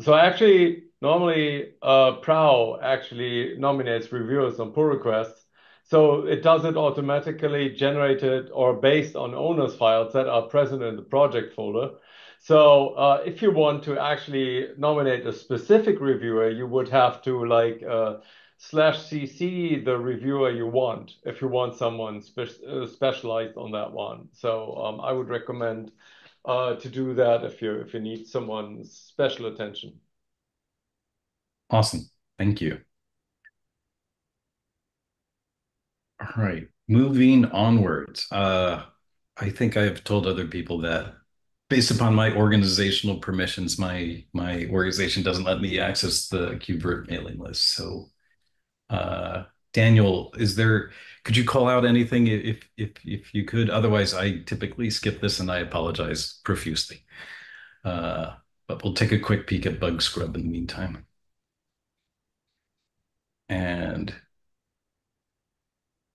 So actually, normally uh, Prow actually nominates reviewers on pull requests. So it does it automatically generated or based on owners files that are present in the project folder. So uh, if you want to actually nominate a specific reviewer, you would have to like uh, slash cc the reviewer you want if you want someone spe uh, specialized on that one. So um, I would recommend uh, to do that if you if you need someone special attention. Awesome, thank you. All right, moving onwards. Uh, I think I've told other people that based upon my organizational permissions, my my organization doesn't let me access the KubeVirt mailing list. So, uh, Daniel, is there? Could you call out anything if if if you could? Otherwise, I typically skip this, and I apologize profusely. Uh, but we'll take a quick peek at Bug Scrub in the meantime. And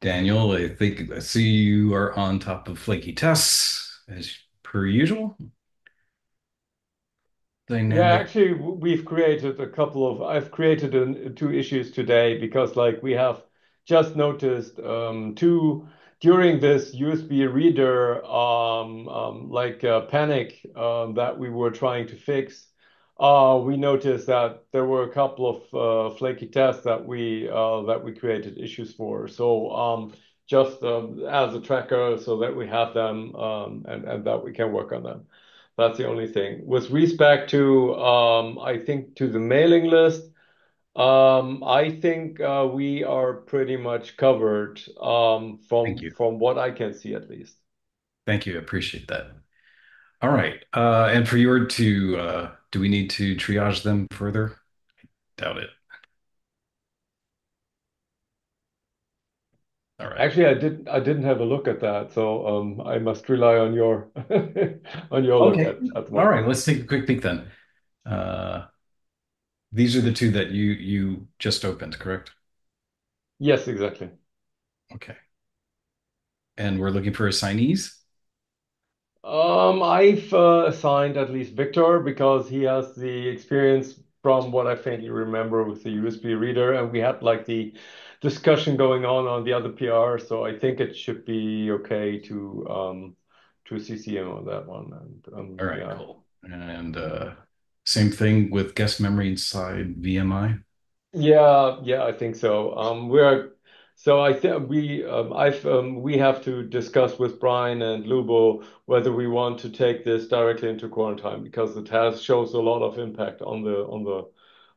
Daniel, I think I see you are on top of flaky tests as per usual? Dynamic. Yeah, actually, we've created a couple of. I've created a, two issues today because, like, we have just noticed um, two during this USB reader, um, um, like uh, panic um, that we were trying to fix. Uh, we noticed that there were a couple of uh, flaky tests that we uh, that we created issues for. So um, just as a tracker so that we have them and, and that we can work on them. That's the only thing. With respect to, I think, to the mailing list, I think uh, we are pretty much covered um, from from what I can see at least. Thank you. Appreciate that. All right. Uh, and for your two, uh, do we need to triage them further? I doubt it. All right. Actually, I didn't I didn't have a look at that, so um, I must rely on your on your look Okay. at, at All right. Let's take a quick peek then. These are the two that you you just opened, correct? Yes, exactly. Okay. And we're looking for assignees? Um, I've uh, assigned at least Victor because he has the experience from what I faintly remember with the USB reader, and we had like the discussion going on on the other PR, so I think it should be okay to um, to CCM on that one. And um, All right, yeah. cool. And uh, same thing with guest memory inside VMI. Yeah, yeah, I think so. Um, we're So I think we um, I've um, we have to discuss with Brian and Lubo whether we want to take this directly into quarantine because it has shows a lot of impact on the on the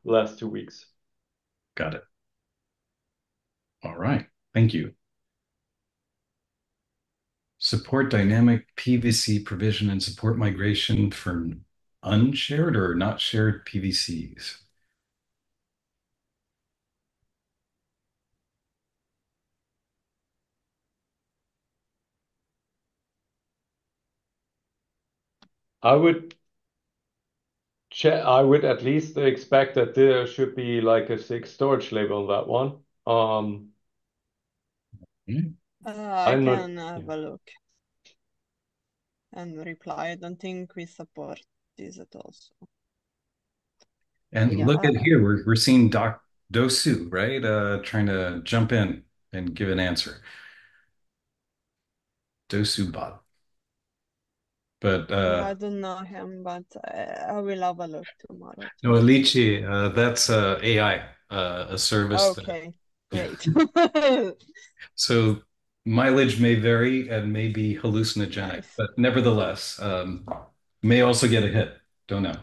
last two weeks. Got it. All right. Thank you. Support dynamic PVC provision and support migration for unshared or not shared PVCs. I would check. I would at least expect that there should be like a SIG storage label on that one. Um. Uh, I I'm not. can have a look and reply. I don't think we support this at all. So And yeah, look at here, we're we're seeing Doc Dosu, right? Uh, trying to jump in and give an answer. Dosu bot. But uh I don't know him, but I, I will have a look tomorrow no, too. Alici, uh, that's uh, AI, uh, a service that Okay, great. so mileage may vary and may be hallucinogenic, Nice. but nevertheless, um, may also get a hit. Don't know.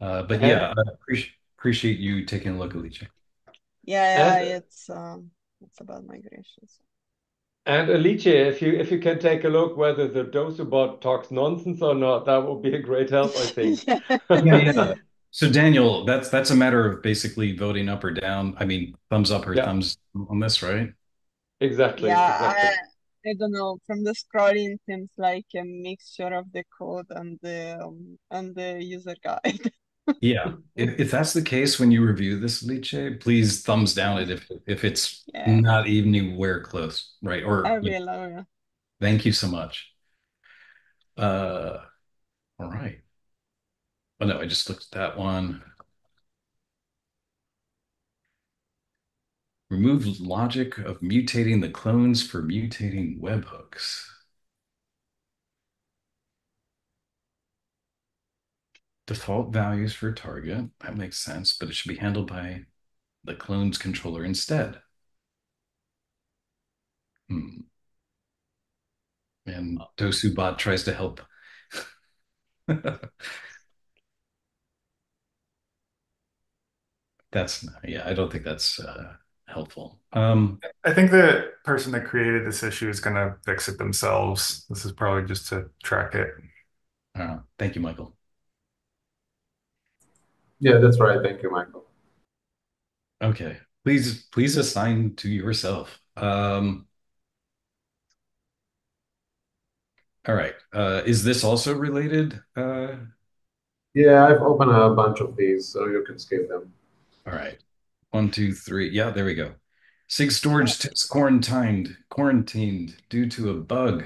Uh, but And yeah, I appreciate appreciate you taking a look, Alicia. Yeah, yeah, and it's um, it's about migrations. and Alice, if you if you can take a look whether the Dosubot talks nonsense or not, that would be a great help, I think. Yeah. Yeah, yeah. So Daniel, that's that's a matter of basically voting up or down. I mean, thumbs up or Yeah, thumbs on this, right? exactly, Yeah, exactly. I, I don't know. From the scrolling, seems like a mixture of the code and the um, and the user guide. Yeah. If if that's the case when you review this, Liche, please thumbs down it if if it's Yeah, not even anywhere close, right? Or yeah, will. I will. thank you so much. Uh, all right. Oh no, I just looked at that one. Remove logic of mutating the clones for mutating webhooks. Default values for target. That makes sense, but it should be handled by the clones controller instead. Hmm. And DosuBot tries to help. That's yeah, I don't think that's uh, helpful. Um, I think the person that created this issue is going to fix it themselves. This is probably just to track it. uh, thank you, Michael. Yeah, that's right. Thank you, Michael. Okay, please please assign to yourself. Um, all right. Uh, is this also related? Uh, Yeah, I've opened a bunch of these, so you can skip them. all right. One, two, three. Yeah, there we go. SIG storage test quarantined quarantined due to a bug.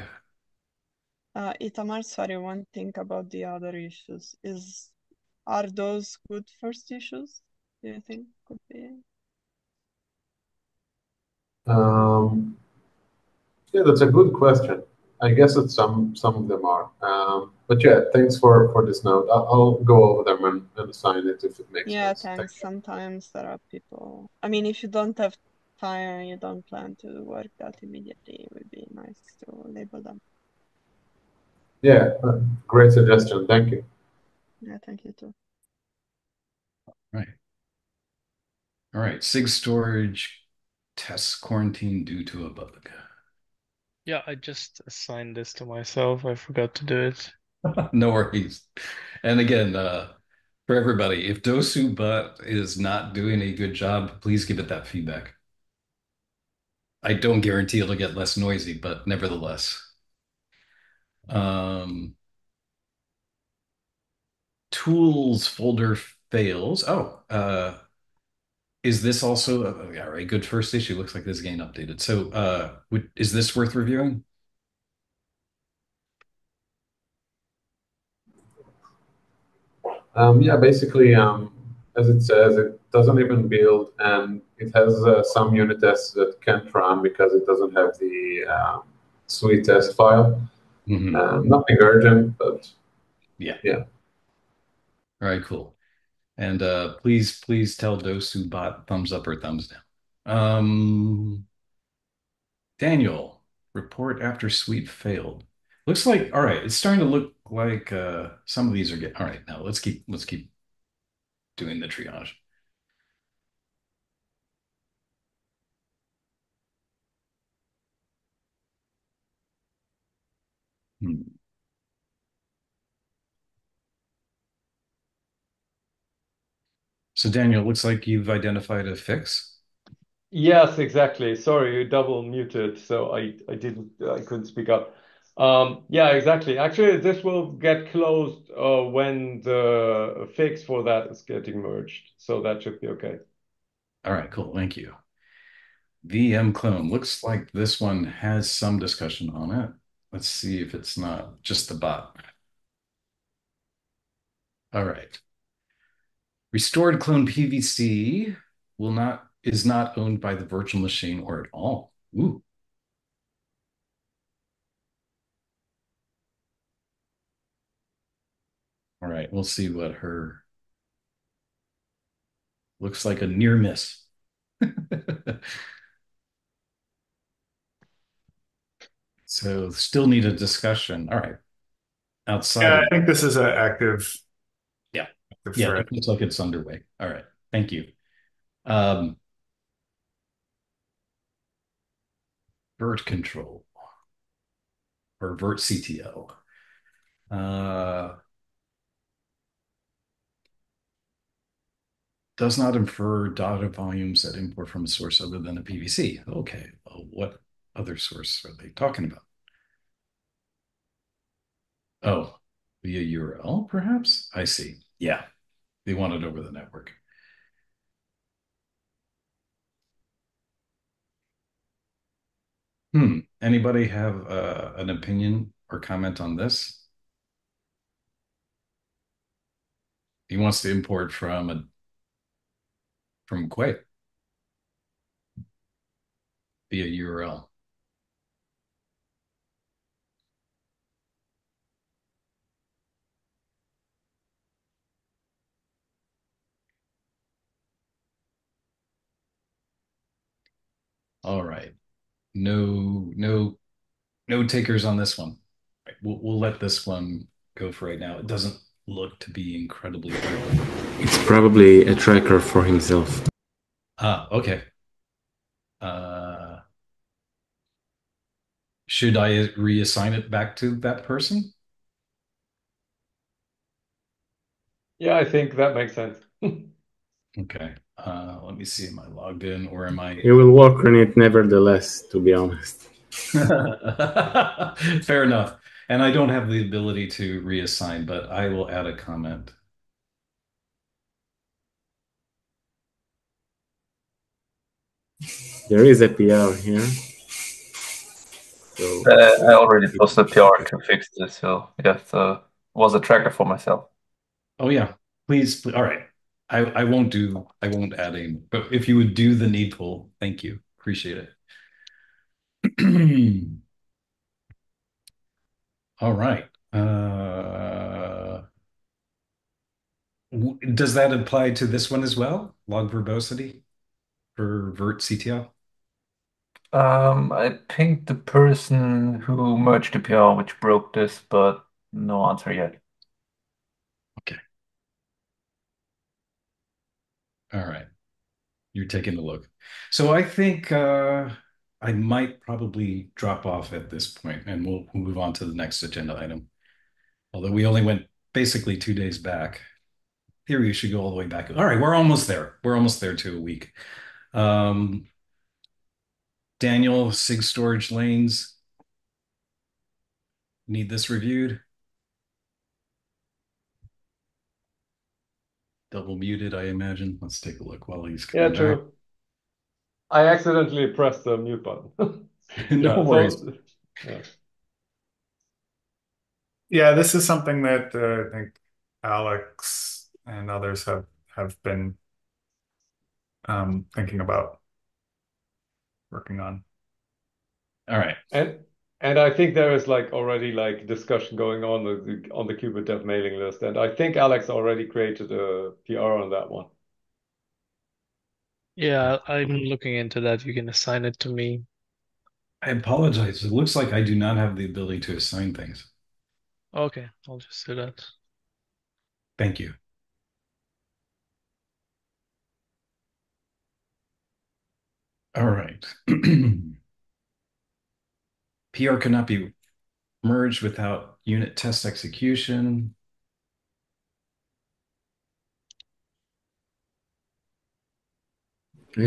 uh, Itamar, sorry, one thing about the other issues is, are those good first issues? Do you think could be? Um, yeah, that's a good question. I guess that some some of them are. Um, but yeah, thanks for for this note. I'll, I'll go over them and, and assign it if it makes Yeah, sense. Thank thanks. Sometimes there are people. I mean, if you don't have time and you don't plan to work that immediately, it would be nice to label them. Yeah, uh, great suggestion. Thank you. Yeah, thank you too. Right. All right. SIG storage tests quarantine due to a bug. Yeah, I just assigned this to myself. I forgot to do it. No worries. And again, uh, for everybody, if DosuBot is not doing a good job, please give it that feedback. I don't guarantee it'll get less noisy, but nevertheless. Um, tools folder fails. Oh, uh, is this also, yeah, all right, good first issue. Looks like this is getting updated. So, uh, would, is this worth reviewing? Um, yeah, basically, um, as it says, it doesn't even build, and it has uh, some unit tests that can't run because it doesn't have the um, suite test file. Mhm. Um, nothing urgent, but Yeah. yeah. All right, cool. And uh, please, please tell DosuBot thumbs up or thumbs down. Um, Daniel, report after sweep failed. Looks like all right. It's starting to look like uh, some of these are getting all right. Now let's keep let's keep doing the triage. Hmm. So Daniel, looks like you've identified a fix. Yes, exactly. Sorry, you double muted, so I I didn't I couldn't speak up. Um, yeah, exactly. Actually, this will get closed uh, when the fix for that is getting merged, so that should be okay. All right, cool. Thank you. VM clone looks like this one has some discussion on it. Let's see if it's not just the bot. All right. Restored clone PVC will not is not owned by the virtual machine or at all. Ooh. All right, we'll see what her looks like a near miss. so still need a discussion. All right. Outside. Yeah, I think this is an active. Yeah. active Yeah, thread. it looks like it's underway. All right. Thank you. Um, vert control or virtctl. Uh, does not infer data volumes that import from a source other than a PVC. Okay, well, what other source are they talking about? Oh, via URL, perhaps? I see. Yeah, they want it over the network. Hmm. Anybody have uh, an opinion or comment on this? He wants to import from a from Quay via URL. All right. No, no, no takers on this one. Right, We'll, we'll let this one go for right now. It doesn't look to be incredibly hard. It's probably a tracker for himself. Ah, okay. Uh, should I reassign it back to that person? Yeah, I think that makes sense. Okay. Uh, let me see. Am I logged in or am I? He will work on it nevertheless, to be honest. Fair enough. And I don't have the ability to reassign, but I will add a comment. There is a PR here. So Uh, I already posted a PR to fix this, so yes, uh, was a tracker for myself. Oh yeah, please. pl- All right. I, I won't do, I won't add a, but if you would do the needful, thank you. Appreciate it. All right. Uh, does that apply to this one as well? Log verbosity for virtctl? Um, I pinged the person who merged the PR, which broke this, but no answer yet. All right. You're taking a look. So I think uh, I might probably drop off at this point and we'll move on to the next agenda item. Although we only went basically two days back. Here we should go all the way back. All right, we're almost there. We're almost there to a week. Um, Daniel, SIG storage lanes. Need this reviewed? Double muted, I imagine. Let's take a look while he's Yeah, coming back. true. I accidentally pressed the mute button. No Yeah, worries. yeah. Yeah, this is something that uh, I think Alex and others have have been um, thinking about working on. All right. And and I think there is like already like discussion going on with the, on the KubeVirt Dev mailing list, and I think Alex already created a PR on that one. Yeah, I'm looking into that. You can assign it to me. I apologize. It looks like I do not have the ability to assign things. Okay, I'll just do that. Thank you. All right. PR cannot be merged without unit test execution.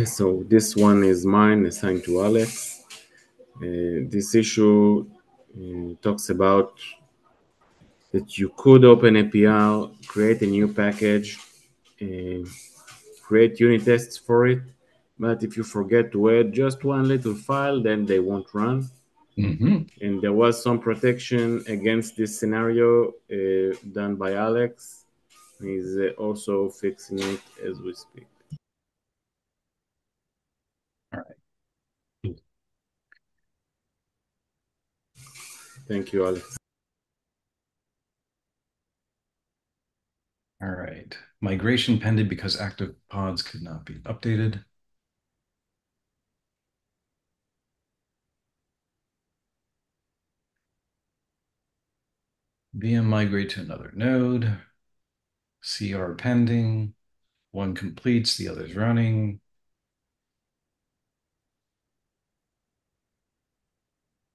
So this one is mine assigned to Alex. Uh, this issue uh, talks about that you could open APR, create a new package, uh, create unit tests for it, but if you forget to add just one little file, then they won't run. Mm-hmm. And there was some protection against this scenario uh, done by Alex. He's uh, also fixing it as we speak. All right. Thank you, Alex. All right. Migration pending because active pods could not be updated. VM migrate to another node. CR pending. One completes, the other's running.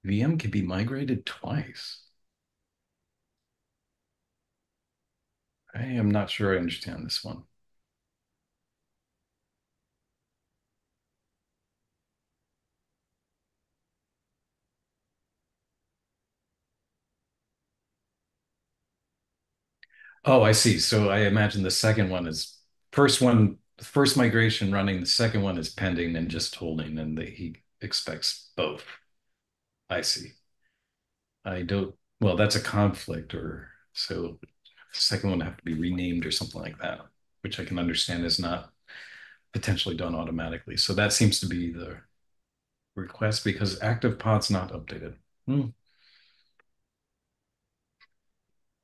VM can be migrated twice. I am not sure I understand this one. Oh, I see. So I imagine the second one is first one, first migration running, the second one is pending and just holding, and the, he expects both. I see. I don't, well, that's a conflict, or so the second one have to be renamed or something like that, which I can understand is not potentially done automatically. So that seems to be the request because active pod's not updated. Hmm.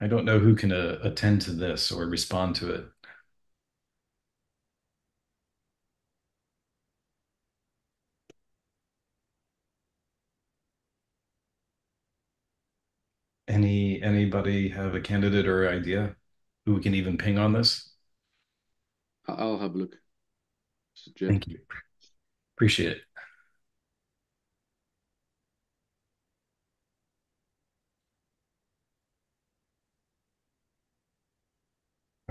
I don't know who can uh, attend to this or respond to it. Any anybody have a candidate or idea who we can even ping on this? I'll have a look. Thank you. Appreciate it.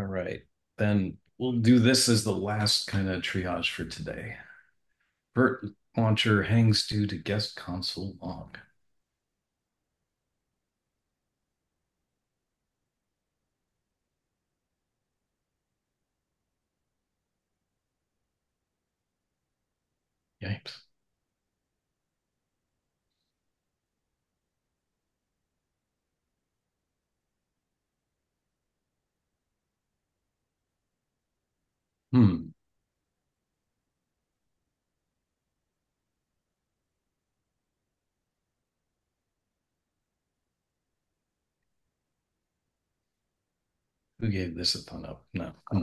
All right, then we'll do this as the last kind of triage for today. Vert launcher hangs due to guest console log. Yipes. Hmm. Who gave this a thumb up? No. Hmm.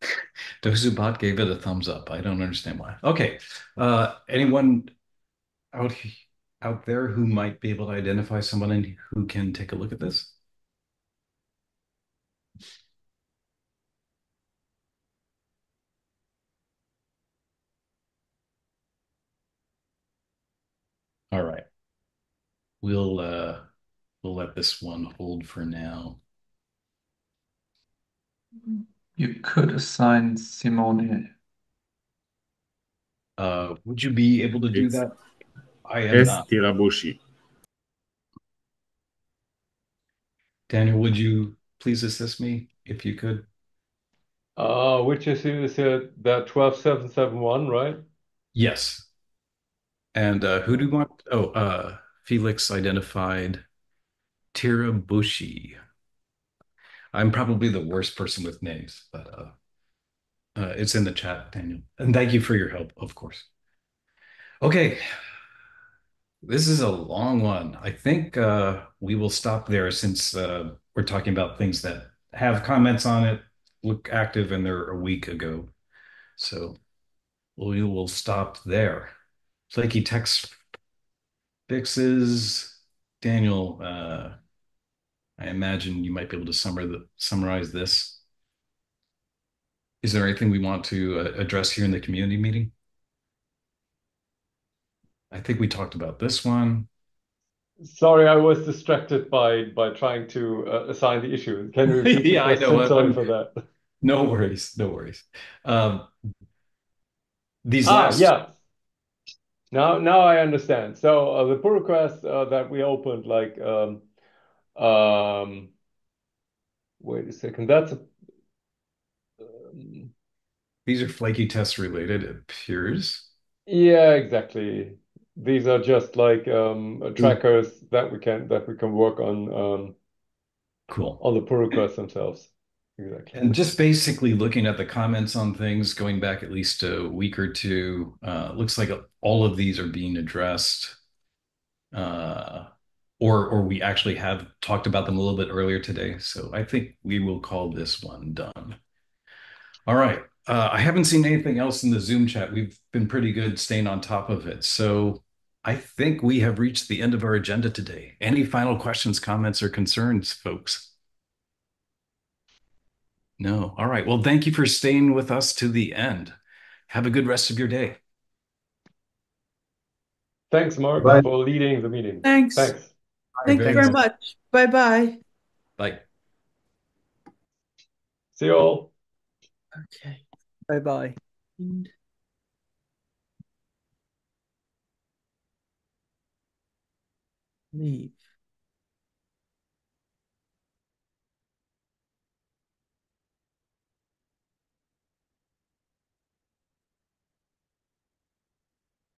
Dosubot gave it a thumbs up. I don't understand why. Okay. Uh, anyone out out there who might be able to identify someone and who can take a look at this? All right. We'll uh we'll let this one hold for now. You could assign Simone. Uh, would you be able to do It's that? I am not. Tirabushi. Daniel, would you please assist me if you could? Uh, which is is it that 12771, right? Yes. And uh, who do you want? Oh, uh, Felix identified Tirabushi. I'm probably the worst person with names, but uh, uh, it's in the chat, Daniel. And thank you for your help, of course. Okay. This is a long one. I think uh, we will stop there since uh, we're talking about things that have comments on it, look active, and they're a week ago. So we will stop there. Flaky text fixes. Daniel, uh, I imagine you might be able to the, summarize this. Is there anything we want to uh, address here in the community meeting? I think we talked about this one. Sorry, I was distracted by by trying to uh, assign the issue. Can you repeat Yeah, I know. Sorry for that. No worries, no worries. Um, these Ah, last yeah. Now, now I understand. So uh, the pull request uh, that we opened, like, um, um, wait a second. That's a, um, these are flaky tests related, it appears. yeah, exactly. These are just like um, uh, trackers that we can that we can work on um, Cool. on the pull requests themselves. And just basically looking at the comments on things going back at least a week or two, uh, looks like all of these are being addressed. Uh, or or we actually have talked about them a little bit earlier today. So I think we will call this one done. All right. Uh, I haven't seen anything else in the Zoom chat. We've been pretty good staying on top of it. So I think we have reached the end of our agenda today. Any final questions, comments, or concerns, folks? No. All right. Well, thank you for staying with us to the end. Have a good rest of your day. Thanks, Mark, Bye. for leading the meeting. Thanks. Thanks. Thank you very much. Bye bye. Bye. See you all. Okay. Bye bye. And leave.